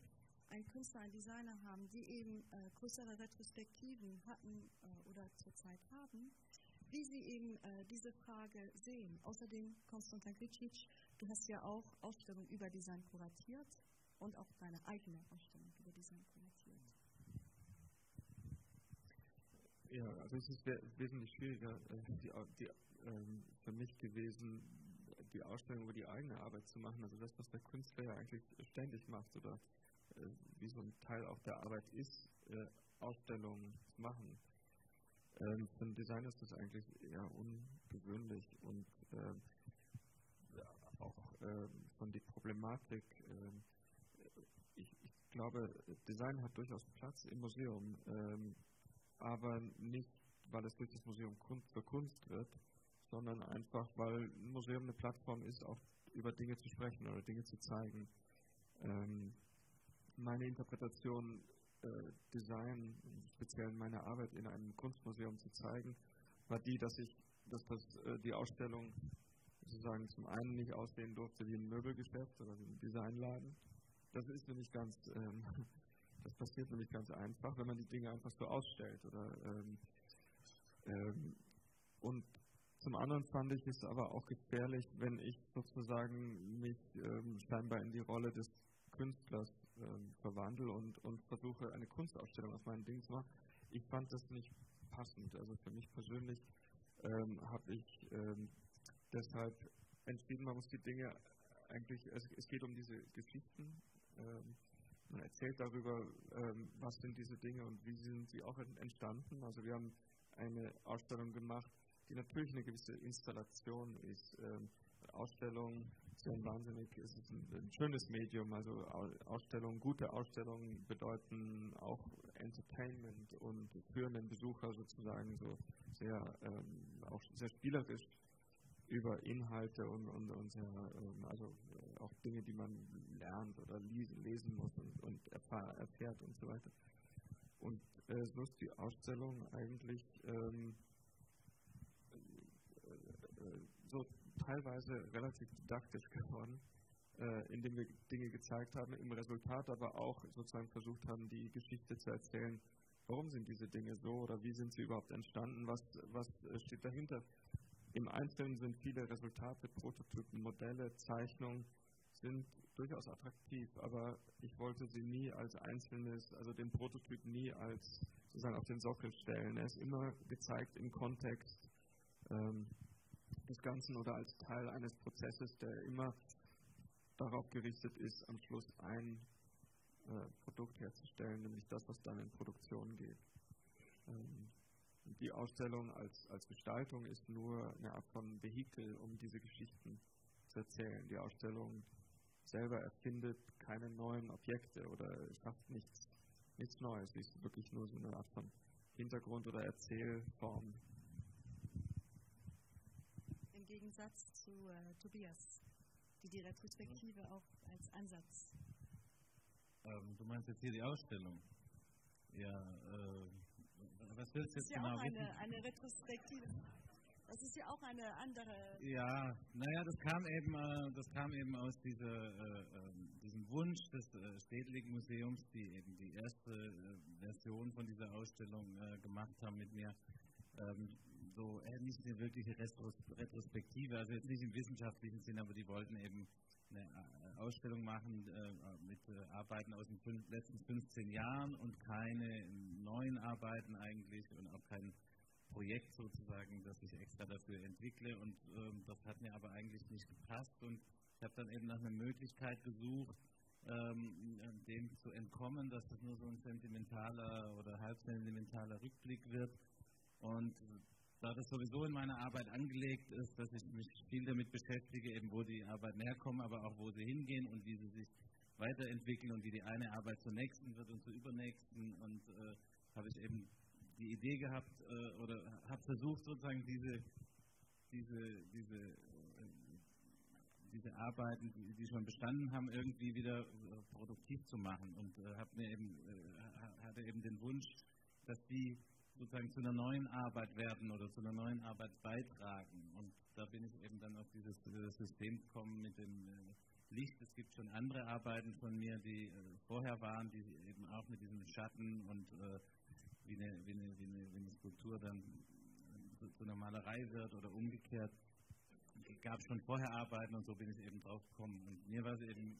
einen Künstler, einen Designer haben, die eben äh, größere Retrospektiven hatten äh, oder zurzeit haben, wie sie eben äh, diese Frage sehen. Außerdem, Konstantin Gricic, du hast ja auch Ausstellungen über Design kuratiert und auch deine eigene Ausstellung über Design kuratiert. Ja, also es ist wesentlich schwieriger äh, die, die, ähm, für mich gewesen, die Ausstellung über die eigene Arbeit zu machen, also das, was der Künstler ja eigentlich ständig macht oder wie so ein Teil auch der Arbeit ist, äh, Ausstellungen zu machen. Ähm, für einen Designer ist das eigentlich eher ungewöhnlich und äh, auch äh, von der Problematik. Ähm, ich, ich, glaube, Design hat durchaus Platz im Museum, ähm, aber nicht, weil es durch das Museum Kunst für Kunst wird, sondern einfach, weil ein Museum eine Plattform ist, auch über Dinge zu sprechen oder Dinge zu zeigen. Meine Interpretation äh, Design, speziell meine Arbeit in einem Kunstmuseum zu zeigen, war die, dass ich, dass das, äh, die Ausstellung sozusagen zum einen nicht aussehen durfte wie ein Möbelgeschäft oder wie ein Designladen. Das ist nämlich ganz, ähm, das passiert nämlich ganz einfach, wenn man die Dinge einfach so ausstellt. Oder, ähm, ähm, und zum anderen fand ich es aber auch gefährlich, wenn ich sozusagen mich ähm, scheinbar in die Rolle des Künstlers ähm, verwandle und, und versuche, eine Kunstausstellung aus meinen Dingen zu machen. Ich fand das nicht passend. Also für mich persönlich ähm, habe ich ähm, deshalb entschieden, man muss die Dinge eigentlich, also es geht um diese Geschichten. Ähm, man erzählt darüber, ähm, was sind diese Dinge und wie sind sie auch entstanden. Also wir haben eine Ausstellung gemacht, die natürlich eine gewisse Installation ist. Ausstellung ein wahnsinnig, es ist ein, ein, schönes Medium, also Ausstellungen, gute Ausstellungen bedeuten auch Entertainment und führen den Besucher sozusagen so sehr, ähm, auch sehr spielerisch über Inhalte und, und, und ähm, also äh, auch Dinge, die man lernt oder lesen, lesen muss und, und erfährt und so weiter. Und äh, so ist die Ausstellung eigentlich ähm, äh, äh so teilweise relativ didaktisch geworden, äh, indem wir Dinge gezeigt haben, im Resultat aber auch sozusagen versucht haben, die Geschichte zu erzählen, warum sind diese Dinge so oder wie sind sie überhaupt entstanden, was, was steht dahinter. Im Einzelnen sind viele Resultate, Prototypen, Modelle, Zeichnungen sind durchaus attraktiv, aber ich wollte sie nie als einzelnes, also den Prototyp nie als sozusagen auf den Sockel stellen. Er ist immer gezeigt im Kontext ähm, des Ganzen oder als Teil eines Prozesses, der immer darauf gerichtet ist, am Schluss ein äh, Produkt herzustellen, nämlich das, was dann in Produktion geht. Ähm, die Ausstellung als, als Gestaltung ist nur eine Art von Vehikel, um diese Geschichten zu erzählen. Die Ausstellung selber erfindet keine neuen Objekte oder schafft nichts, nichts Neues. Sie ist wirklich nur so eine Art von Hintergrund oder Erzählform. Im Gegensatz zu äh, Tobias, die die Retrospektive auch als Ansatz. Ähm, du meinst jetzt hier die Ausstellung? Ja, äh, was willst du jetzt genau wissen? Das ist ja auch eine, eine Retrospektive. Das ist ja auch eine andere. Ja, naja, das kam eben, äh, das kam eben aus dieser, äh, ähm, diesem Wunsch des äh, Städtlichen Museums, die eben die erste äh, Version von dieser Ausstellung äh, gemacht haben mit mir. Ähm, so äh, nicht eine wirkliche Retros Retrospektive, also jetzt nicht im wissenschaftlichen Sinn, aber die wollten eben eine äh, Ausstellung machen äh, mit äh, Arbeiten aus den fünf, letzten 15 Jahren und keine neuen Arbeiten eigentlich und auch kein Projekt sozusagen, das ich extra dafür entwickle. Und ähm, das hat mir aber eigentlich nicht gepasst und ich habe dann eben nach einer Möglichkeit gesucht, ähm, dem zu entkommen, dass das nur so ein sentimentaler oder halb sentimentaler Rückblick wird. Und da das sowieso in meiner Arbeit angelegt ist, dass ich mich viel damit beschäftige, eben wo die Arbeiten herkommen, aber auch wo sie hingehen und wie sie sich weiterentwickeln und wie die eine Arbeit zur nächsten wird und zur übernächsten. Und äh, habe ich eben die Idee gehabt äh, oder habe versucht, sozusagen diese, diese, diese, äh, diese Arbeiten, die, die, schon bestanden haben, irgendwie wieder äh, produktiv zu machen. Und äh, habe mir eben, äh, hatte eben den Wunsch, dass die sozusagen zu einer neuen Arbeit werden oder zu einer neuen Arbeit beitragen. Und da bin ich eben dann auf dieses, dieses System gekommen mit dem äh, Licht. Es gibt schon andere Arbeiten von mir, die äh, vorher waren, die eben auch mit diesem Schatten und äh, wie, eine, wie, eine, wie, eine, wie, eine, Skulptur dann zu, zu einer Malerei wird oder umgekehrt. Es gab schon vorher Arbeiten und so bin ich eben drauf gekommen. Und mir war es eben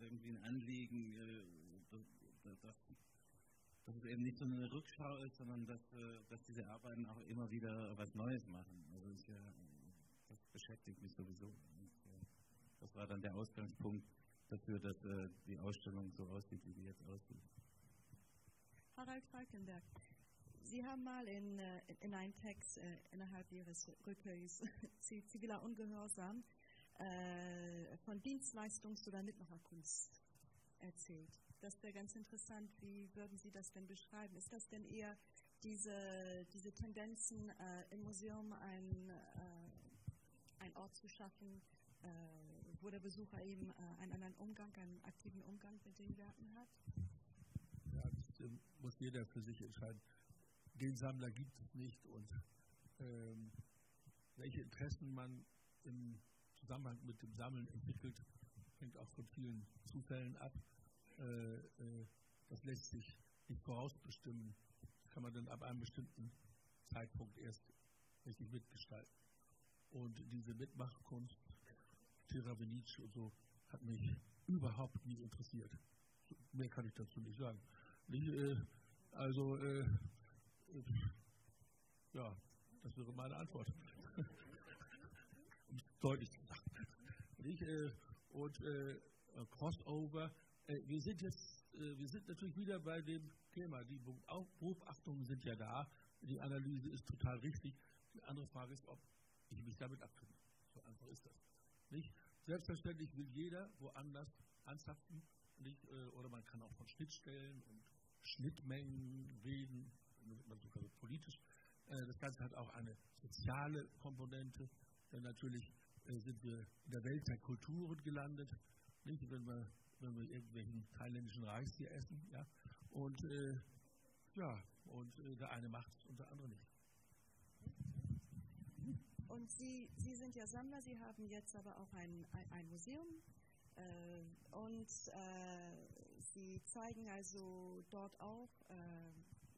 irgendwie ein Anliegen, äh, dass, dass es eben nicht so eine Rückschau ist, sondern dass, äh, dass diese Arbeiten auch immer wieder was Neues machen. Also ich, das beschäftigt mich sowieso. Und, äh, das war dann der Ausgangspunkt dafür, dass äh, die Ausstellung so aussieht, wie sie jetzt aussieht. Harald Falkenberg, Sie haben mal in, in einem Text äh, innerhalb Ihres Rückkehrens ziviler Ungehorsam äh, von Dienstleistungs- oder Mitmacherkunst erzählt. Das wäre ganz interessant. Wie würden Sie das denn beschreiben? Ist das denn eher diese, diese Tendenzen, äh, im Museum ein, äh, ein Ort zu schaffen, äh, wo der Besucher eben äh, einen anderen Umgang, einen aktiven Umgang mit den Werken hat? Ja, das äh, muss jeder für sich entscheiden. Den Sammler gibt es nicht und ähm, welche Interessen man im Zusammenhang mit dem Sammeln entwickelt, hängt auch von vielen Zufällen ab. Äh, äh, das lässt sich nicht vorausbestimmen. Das kann man dann ab einem bestimmten Zeitpunkt erst richtig mitgestalten. Und diese Mitmachkunst, Tiravenic und so, hat mich überhaupt nie interessiert. Mehr kann ich dazu nicht sagen. Ich, äh, also, äh, ja, das wäre meine Antwort. um es deutlich zu sagen. Ich, äh, und äh, Crossover wir sind jetzt, äh, wir sind natürlich wieder bei dem Thema. Die Beobachtungen sind ja da. Die Analyse ist total richtig. Die andere Frage ist, ob ich mich damit abfinde. So einfach ist das. Nicht? Selbstverständlich will jeder woanders anzapfen. Nicht? Äh, oder man kann auch von Schnittstellen und Schnittmengen reden, man sogar politisch. Das Ganze hat auch eine soziale Komponente. dann natürlich äh, sind wir in der Welt der Kulturen gelandet, nicht? Wenn wir, wenn wir irgendwelchen thailändischen Reis hier essen, ja. Und äh, ja, und äh, der eine macht es und der andere nicht. Und Sie, Sie sind ja Sammler, Sie haben jetzt aber auch ein, ein, ein Museum äh, und äh, Sie zeigen also dort auch äh,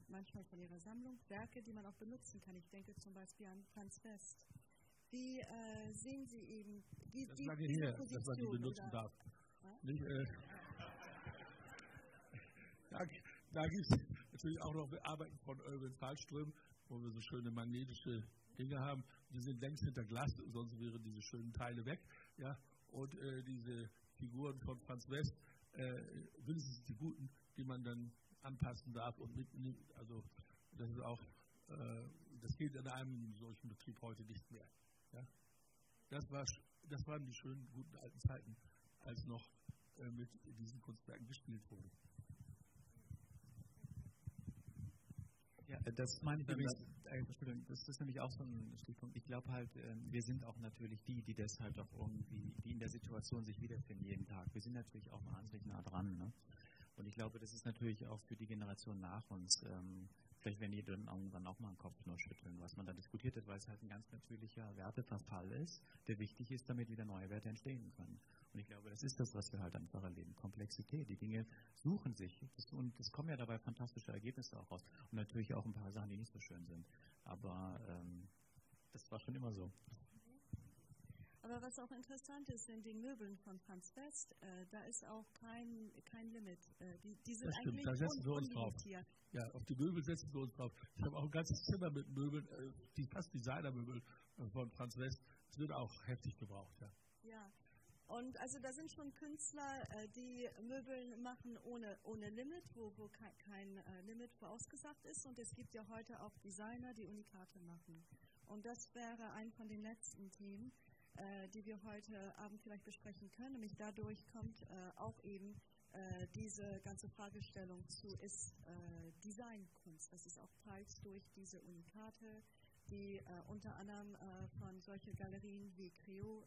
manchmal von Ihrer Sammlung Werke, die man auch benutzen kann. Ich denke zum Beispiel an Franz West. Wie äh, sehen Sie eben die, das lange diese her, Position? dass man die benutzen darf. Nicht, äh, da da gibt es natürlich auch noch Arbeiten von Irwin Fallström, wo wir so schöne magnetische Dinge haben. Die sind längst hinter Glas, sonst wären diese schönen Teile weg. Ja? Und äh, diese Figuren von Franz West, äh, wenigstens die guten, die man dann anpassen darf und mitnimmt. Also das ist auch, äh, das geht in einem solchen Betrieb heute nicht mehr. Ja? Das, war, das waren die schönen, guten alten Zeiten, als noch äh, mit diesen Kunstwerken gespielt wurde. Ja, das meine ich übrigens, äh, das ist nämlich auch so ein Stichpunkt. Ich glaube halt, ähm, wir sind auch natürlich die, die deshalb auch irgendwie, die in der Situation sich wiederfinden jeden Tag. Wir sind natürlich auch wahnsinnig nah dran. Ne? Und ich glaube, das ist natürlich auch für die Generation nach uns, ähm, vielleicht werden die dann irgendwann auch mal den Kopf nur schütteln, was man da diskutiert hat, weil es halt ein ganz natürlicher Werteverfall ist, der wichtig ist, damit wieder neue Werte entstehen können. Und ich glaube, das ist das, was wir halt einfach erleben. Komplexität. Die Dinge suchen sich. Und es kommen ja dabei fantastische Ergebnisse auch raus. Und natürlich auch ein paar Sachen, die nicht so schön sind. Aber ähm, das war schon immer so. Aber was auch interessant ist, in den Möbeln von Franz West, äh, da ist auch kein, kein Limit. Äh, die, die sind Das stimmt, eigentlich da setzen wir uns drauf. Ja, auf die Möbel setzen wir uns drauf. Ich habe auch ein ganzes Zimmer mit Möbeln, äh, die fast Designermöbel äh, von Franz West. Das wird auch heftig gebraucht, ja. Ja. Und also da sind schon Künstler, äh, die Möbel machen ohne, ohne Limit, wo, wo kein, kein äh, Limit vorausgesagt ist. Und es gibt ja heute auch Designer, die Unikate machen. Und das wäre ein von den letzten Themen, äh, die wir heute Abend vielleicht besprechen können. Nämlich dadurch kommt äh, auch eben äh, diese ganze Fragestellung zu, ist äh, Designkunst. Das ist auch teils durch diese Unikate, die äh, unter anderem äh, von solchen Galerien wie Creo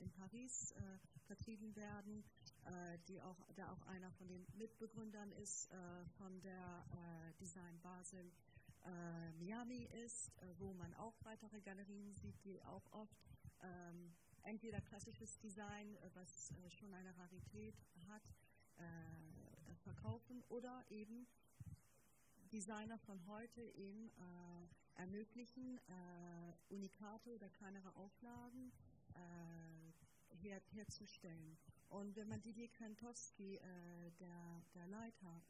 in Paris vertrieben werden, die auch, der auch einer von den Mitbegründern ist von der Design Basel Miami ist, wo man auch weitere Galerien sieht, die auch oft ähm, entweder klassisches Design, äh, was äh, schon eine Rarität hat, äh, verkaufen oder eben Designer von heute eben äh, ermöglichen, äh, Unikate oder kleinere Auflagen äh, her, herzustellen. Und wenn man Didier Krentowski, der, der Leiter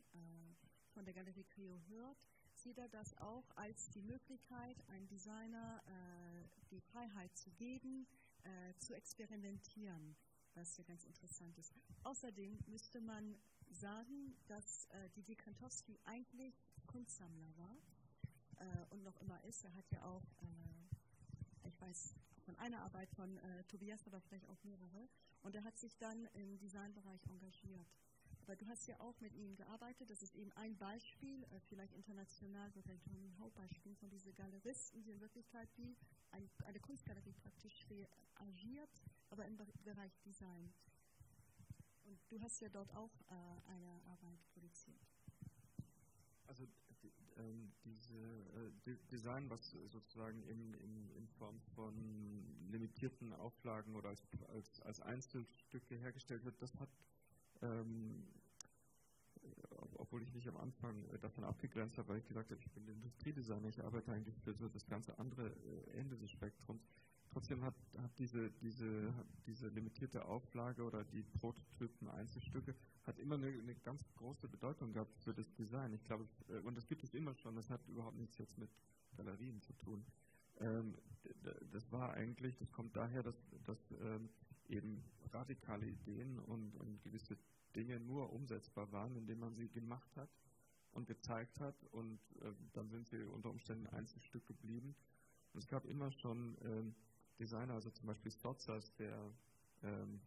von der Galerie Creo, hört, sieht er das auch als die Möglichkeit, einem Designer äh, die Freiheit zu geben, äh, zu experimentieren, was ja ganz interessant ist. Außerdem müsste man sagen, dass äh, Didier Krentowski eigentlich Kunstsammler war äh, und noch immer ist. Er hat ja auch, äh, ich weiß von einer Arbeit von äh, Tobias, aber vielleicht auch mehrere. Und er hat sich dann im Designbereich engagiert. Aber du hast ja auch mit ihm gearbeitet. Das ist eben ein Beispiel, äh, vielleicht international so ein Tony Hope-Beispiel von diesen Galeristen, die in Wirklichkeit wie ein, eine Kunstgalerie praktisch agiert, aber im Be Bereich Design. Und du hast ja dort auch äh, eine Arbeit produziert. Also ähm, diese äh, De Design, was sozusagen in, in, in Form von limitierten Auflagen oder als, als, als Einzelstücke hergestellt wird, das hat, ähm, obwohl ich mich am Anfang äh, davon abgegrenzt habe, weil ich gesagt habe, ich bin Industriedesigner, ich arbeite eigentlich für so das ganze andere äh, Ende des Spektrums. Trotzdem hat, hat diese, diese, diese limitierte Auflage oder die Prototypen, Einzelstücke, hat immer eine, eine, ganz große Bedeutung gehabt für das Design. Ich glaube, äh, und das gibt es immer schon, das hat überhaupt nichts jetzt mit Galerien zu tun. Ähm, das war eigentlich, das kommt daher, dass, dass ähm, eben radikale Ideen und, und gewisse Dinge nur umsetzbar waren, indem man sie gemacht hat und gezeigt hat und äh, dann sind sie unter Umständen Einzelstück geblieben. Und es gab immer schon ähm, Designer, also zum Beispiel Stotzers, der ähm,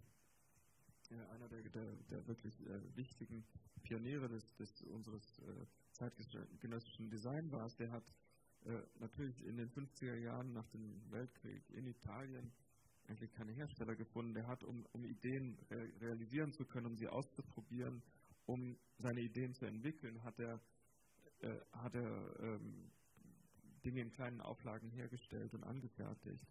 einer der, der, der wirklich äh, wichtigen Pioniere des, des unseres äh, zeitgenössischen Design war, der hat äh, natürlich in den 50er Jahren nach dem Weltkrieg in Italien eigentlich keine Hersteller gefunden. Der hat, um, um Ideen re realisieren zu können, um sie auszuprobieren, um seine Ideen zu entwickeln, hat er, äh, hat er ähm, Dinge in kleinen Auflagen hergestellt und angefertigt.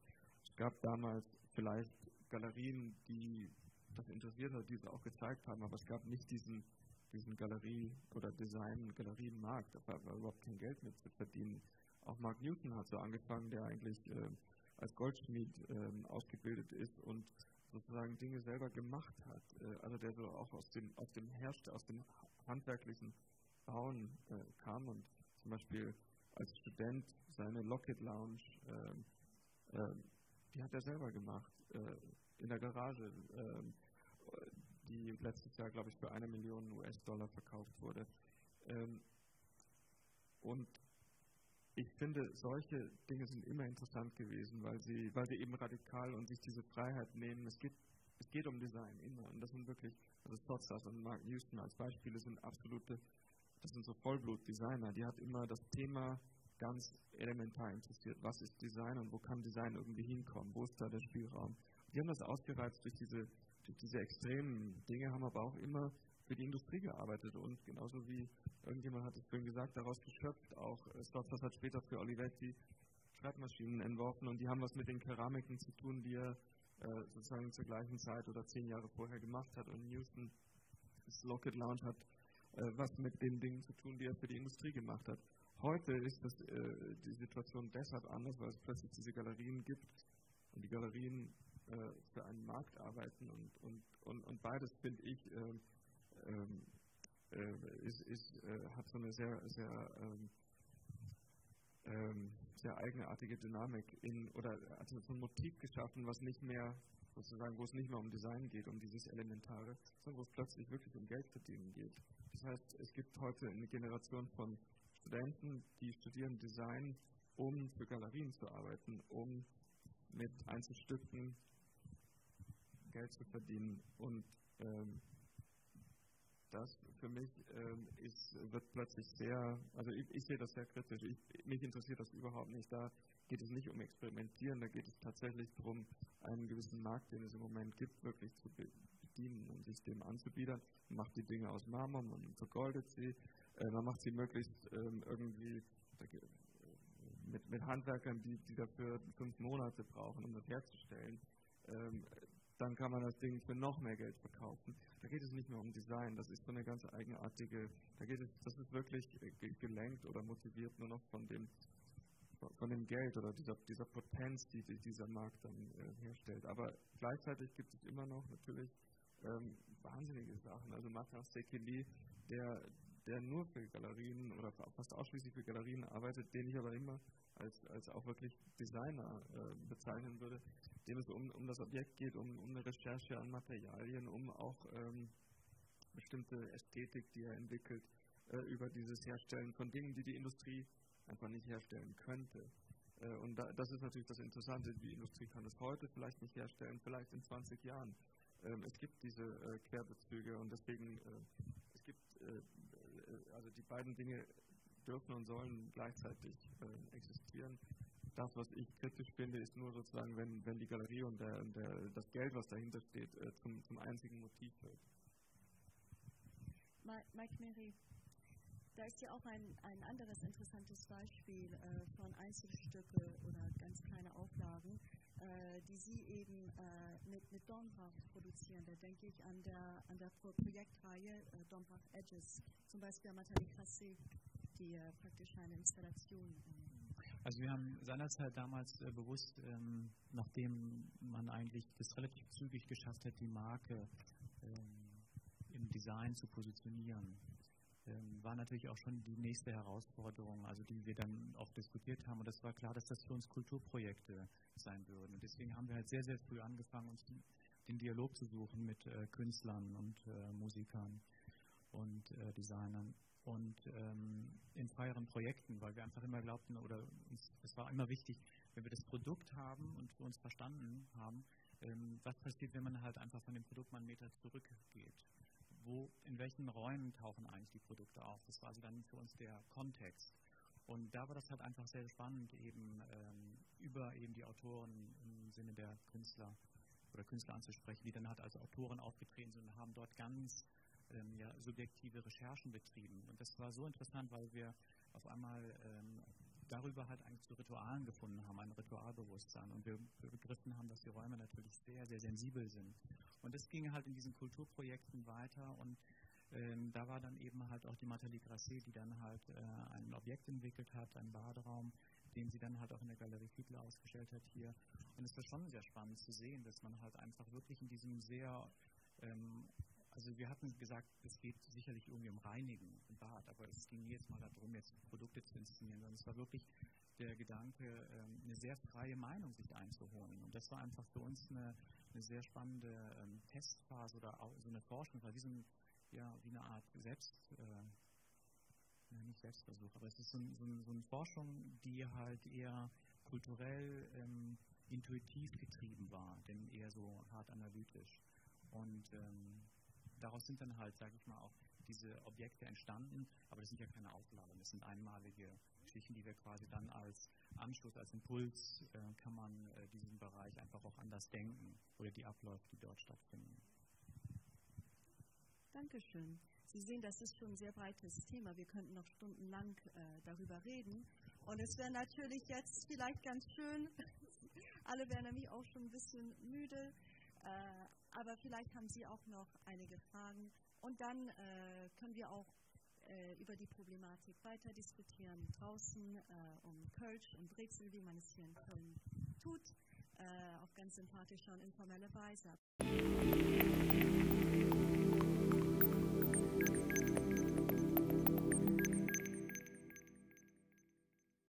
Es gab damals vielleicht Galerien, die das interessiert hat, die es auch gezeigt haben, aber es gab nicht diesen, diesen Galerie- oder Design-Galerienmarkt. Da war, überhaupt kein Geld mit zu verdienen. Auch Mark Newton hat so angefangen, der eigentlich äh, als Goldschmied äh, ausgebildet ist und sozusagen Dinge selber gemacht hat. Äh, also der so auch aus dem, aus dem Herst aus dem handwerklichen Bauen äh, kam und zum Beispiel als Student seine Locket Lounge, äh, äh, die hat er selber gemacht äh, in der Garage, die letztes Jahr, glaube ich, für eine Million US-Dollar verkauft wurde. Ähm, und ich finde, solche Dinge sind immer interessant gewesen, weil sie, weil sie eben radikal und sich diese Freiheit nehmen. Es geht, es geht um Design immer. Und das sind wirklich, also Stotzas und Mark Houston als Beispiele sind absolute, das sind so Vollblut-Designer. Die hat immer das Thema ganz elementar interessiert. Was ist Design und wo kann Design irgendwie hinkommen? Wo ist da der Spielraum? Die haben das ausgereizt durch diese, durch diese extremen Dinge, haben aber auch immer für die Industrie gearbeitet und genauso wie irgendjemand hat es vorhin gesagt, daraus geschöpft, auch äh, Stotzers hat später für Olivetti Schreibmaschinen entworfen und die haben was mit den Keramiken zu tun, die er äh, sozusagen zur gleichen Zeit oder zehn Jahre vorher gemacht hat und Houston, das Locket Lounge hat äh, was mit den Dingen zu tun, die er für die Industrie gemacht hat. Heute ist das, äh, die Situation deshalb anders, weil es plötzlich diese Galerien gibt und die Galerien äh, für einen Markt arbeiten und, und, und, und beides finde ich ähm, äh, ist, ist, äh, hat so eine sehr, sehr, ähm, ähm, sehr eigenartige Dynamik in, oder hat so ein Motiv geschaffen, was nicht mehr sozusagen, wo es nicht mehr um Design geht, um dieses Elementare, sondern wo es plötzlich wirklich um Geld verdienen geht. Das heißt, es gibt heute eine Generation von Studenten, die studieren Design, um für Galerien zu arbeiten, um mit Einzelstücken Geld zu verdienen. Und ähm, das für mich ähm, ist, wird plötzlich sehr, also ich, ich sehe das sehr kritisch. Ich, mich interessiert das überhaupt nicht. Da geht es nicht um Experimentieren, da geht es tatsächlich darum, einen gewissen Markt, den es im Moment gibt, wirklich zu bedienen und sich dem anzubiedern. Man macht die Dinge aus Marmor, man vergoldet sie, äh, man macht sie möglichst ähm, irgendwie äh, mit, mit Handwerkern, die, die dafür fünf Monate brauchen, um das herzustellen. Ähm, dann kann man das Ding für noch mehr Geld verkaufen. Da geht es nicht mehr um Design, das ist so eine ganz eigenartige, da geht es, das ist wirklich äh, gelenkt oder motiviert nur noch von dem, von dem Geld oder dieser, dieser Potenz, die, die dieser Markt dann äh, herstellt. Aber gleichzeitig gibt es immer noch natürlich ähm, wahnsinnige Sachen. Also Martin Sekeli, der, der nur für Galerien oder fast ausschließlich für Galerien arbeitet, den ich aber immer als, als auch wirklich Designer äh, bezeichnen würde, dem es um, um das Objekt geht, um, um eine Recherche an Materialien, um auch ähm, bestimmte Ästhetik, die er entwickelt, äh, über dieses Herstellen von Dingen, die die Industrie einfach nicht herstellen könnte. Äh, und da, das ist natürlich das Interessante, die Industrie kann es heute vielleicht nicht herstellen, vielleicht in 20 Jahren. Ähm, es gibt diese äh, Querbezüge und deswegen, äh, es gibt, äh, also die beiden Dinge dürfen und sollen gleichzeitig existieren das, was ich kritisch finde, ist nur sozusagen, wenn, wenn die Galerie und der, der, das Geld, was dahinter steht, äh, zum, zum einzigen Motiv wird. Mike Mary, da ist ja auch ein, ein anderes interessantes Beispiel äh, von Einzelstücke oder ganz kleine Auflagen, äh, die Sie eben äh, mit, mit Dombrach produzieren. Da denke ich an der, an der Projektreihe äh, Dombrach Edges, zum Beispiel Matali Crassé, die äh, praktisch eine Installation also wir haben seinerzeit damals äh, bewusst, ähm, nachdem man eigentlich das relativ zügig geschafft hat, die Marke ähm, im Design zu positionieren, ähm, war natürlich auch schon die nächste Herausforderung, also die wir dann auch diskutiert haben. Und das war klar, dass das für uns Kulturprojekte sein würden. Und deswegen haben wir halt sehr, sehr früh angefangen, uns den Dialog zu suchen mit äh, Künstlern und äh, Musikern und äh, Designern und ähm, in freieren Projekten, weil wir einfach immer glaubten, oder es war immer wichtig, wenn wir das Produkt haben und für uns verstanden haben, ähm, was passiert, wenn man halt einfach von dem Produkt mal einen Meter zurückgeht. Wo, in welchen Räumen tauchen eigentlich die Produkte auf? Das war also dann für uns der Kontext. Und da war das halt einfach sehr spannend, eben ähm, über eben die Autoren im Sinne der Künstler oder Künstler anzusprechen, die dann halt als Autoren aufgetreten sind und haben dort ganz ähm, ja, subjektive Recherchen betrieben. Und das war so interessant, weil wir auf einmal ähm, darüber halt eigentlich zu Ritualen gefunden haben, ein Ritualbewusstsein. Und wir begriffen haben, dass die Räume natürlich sehr, sehr sensibel sind. Und das ging halt in diesen Kulturprojekten weiter und ähm, da war dann eben halt auch die Mathalie Grasset, die dann halt äh, ein Objekt entwickelt hat, einen Baderaum, den sie dann halt auch in der Galerie Fiedler ausgestellt hat hier. Und es war schon sehr spannend zu sehen, dass man halt einfach wirklich in diesem sehr, ähm, also wir hatten gesagt, es geht sicherlich irgendwie um Reinigen im Bad, aber es ging jetzt mal darum, jetzt Produkte zu inszenieren, sondern es war wirklich der Gedanke, ähm, eine sehr freie Meinung sich einzuholen. Und das war einfach für uns eine, eine sehr spannende ähm, Testphase oder auch so eine Forschung, weil wie so ein ja, wie eine Art Selbst, äh, nicht Selbstversuch, aber es ist so, so, so, eine Forschung, die halt eher kulturell ähm, intuitiv getrieben war, denn eher so hart analytisch. Und ähm, daraus sind dann halt, sage ich mal, auch diese Objekte entstanden, aber das sind ja keine Auflagen, das sind einmalige Geschichten, die wir quasi dann als Anschluss, als Impuls, äh, kann man äh, diesen Bereich einfach auch anders denken oder die Abläufe, die dort stattfinden. Dankeschön. Sie sehen, das ist schon ein sehr breites Thema. Wir könnten noch stundenlang äh, darüber reden. Und es wäre natürlich jetzt vielleicht ganz schön, alle wären nämlich auch schon ein bisschen müde, äh, aber vielleicht haben Sie auch noch einige Fragen. Und dann äh, können wir auch äh, über die Problematik weiter diskutieren, draußen äh, um Kölsch und Brexel, wie man es hier in Köln tut, äh, auf ganz sympathische und informelle Weise.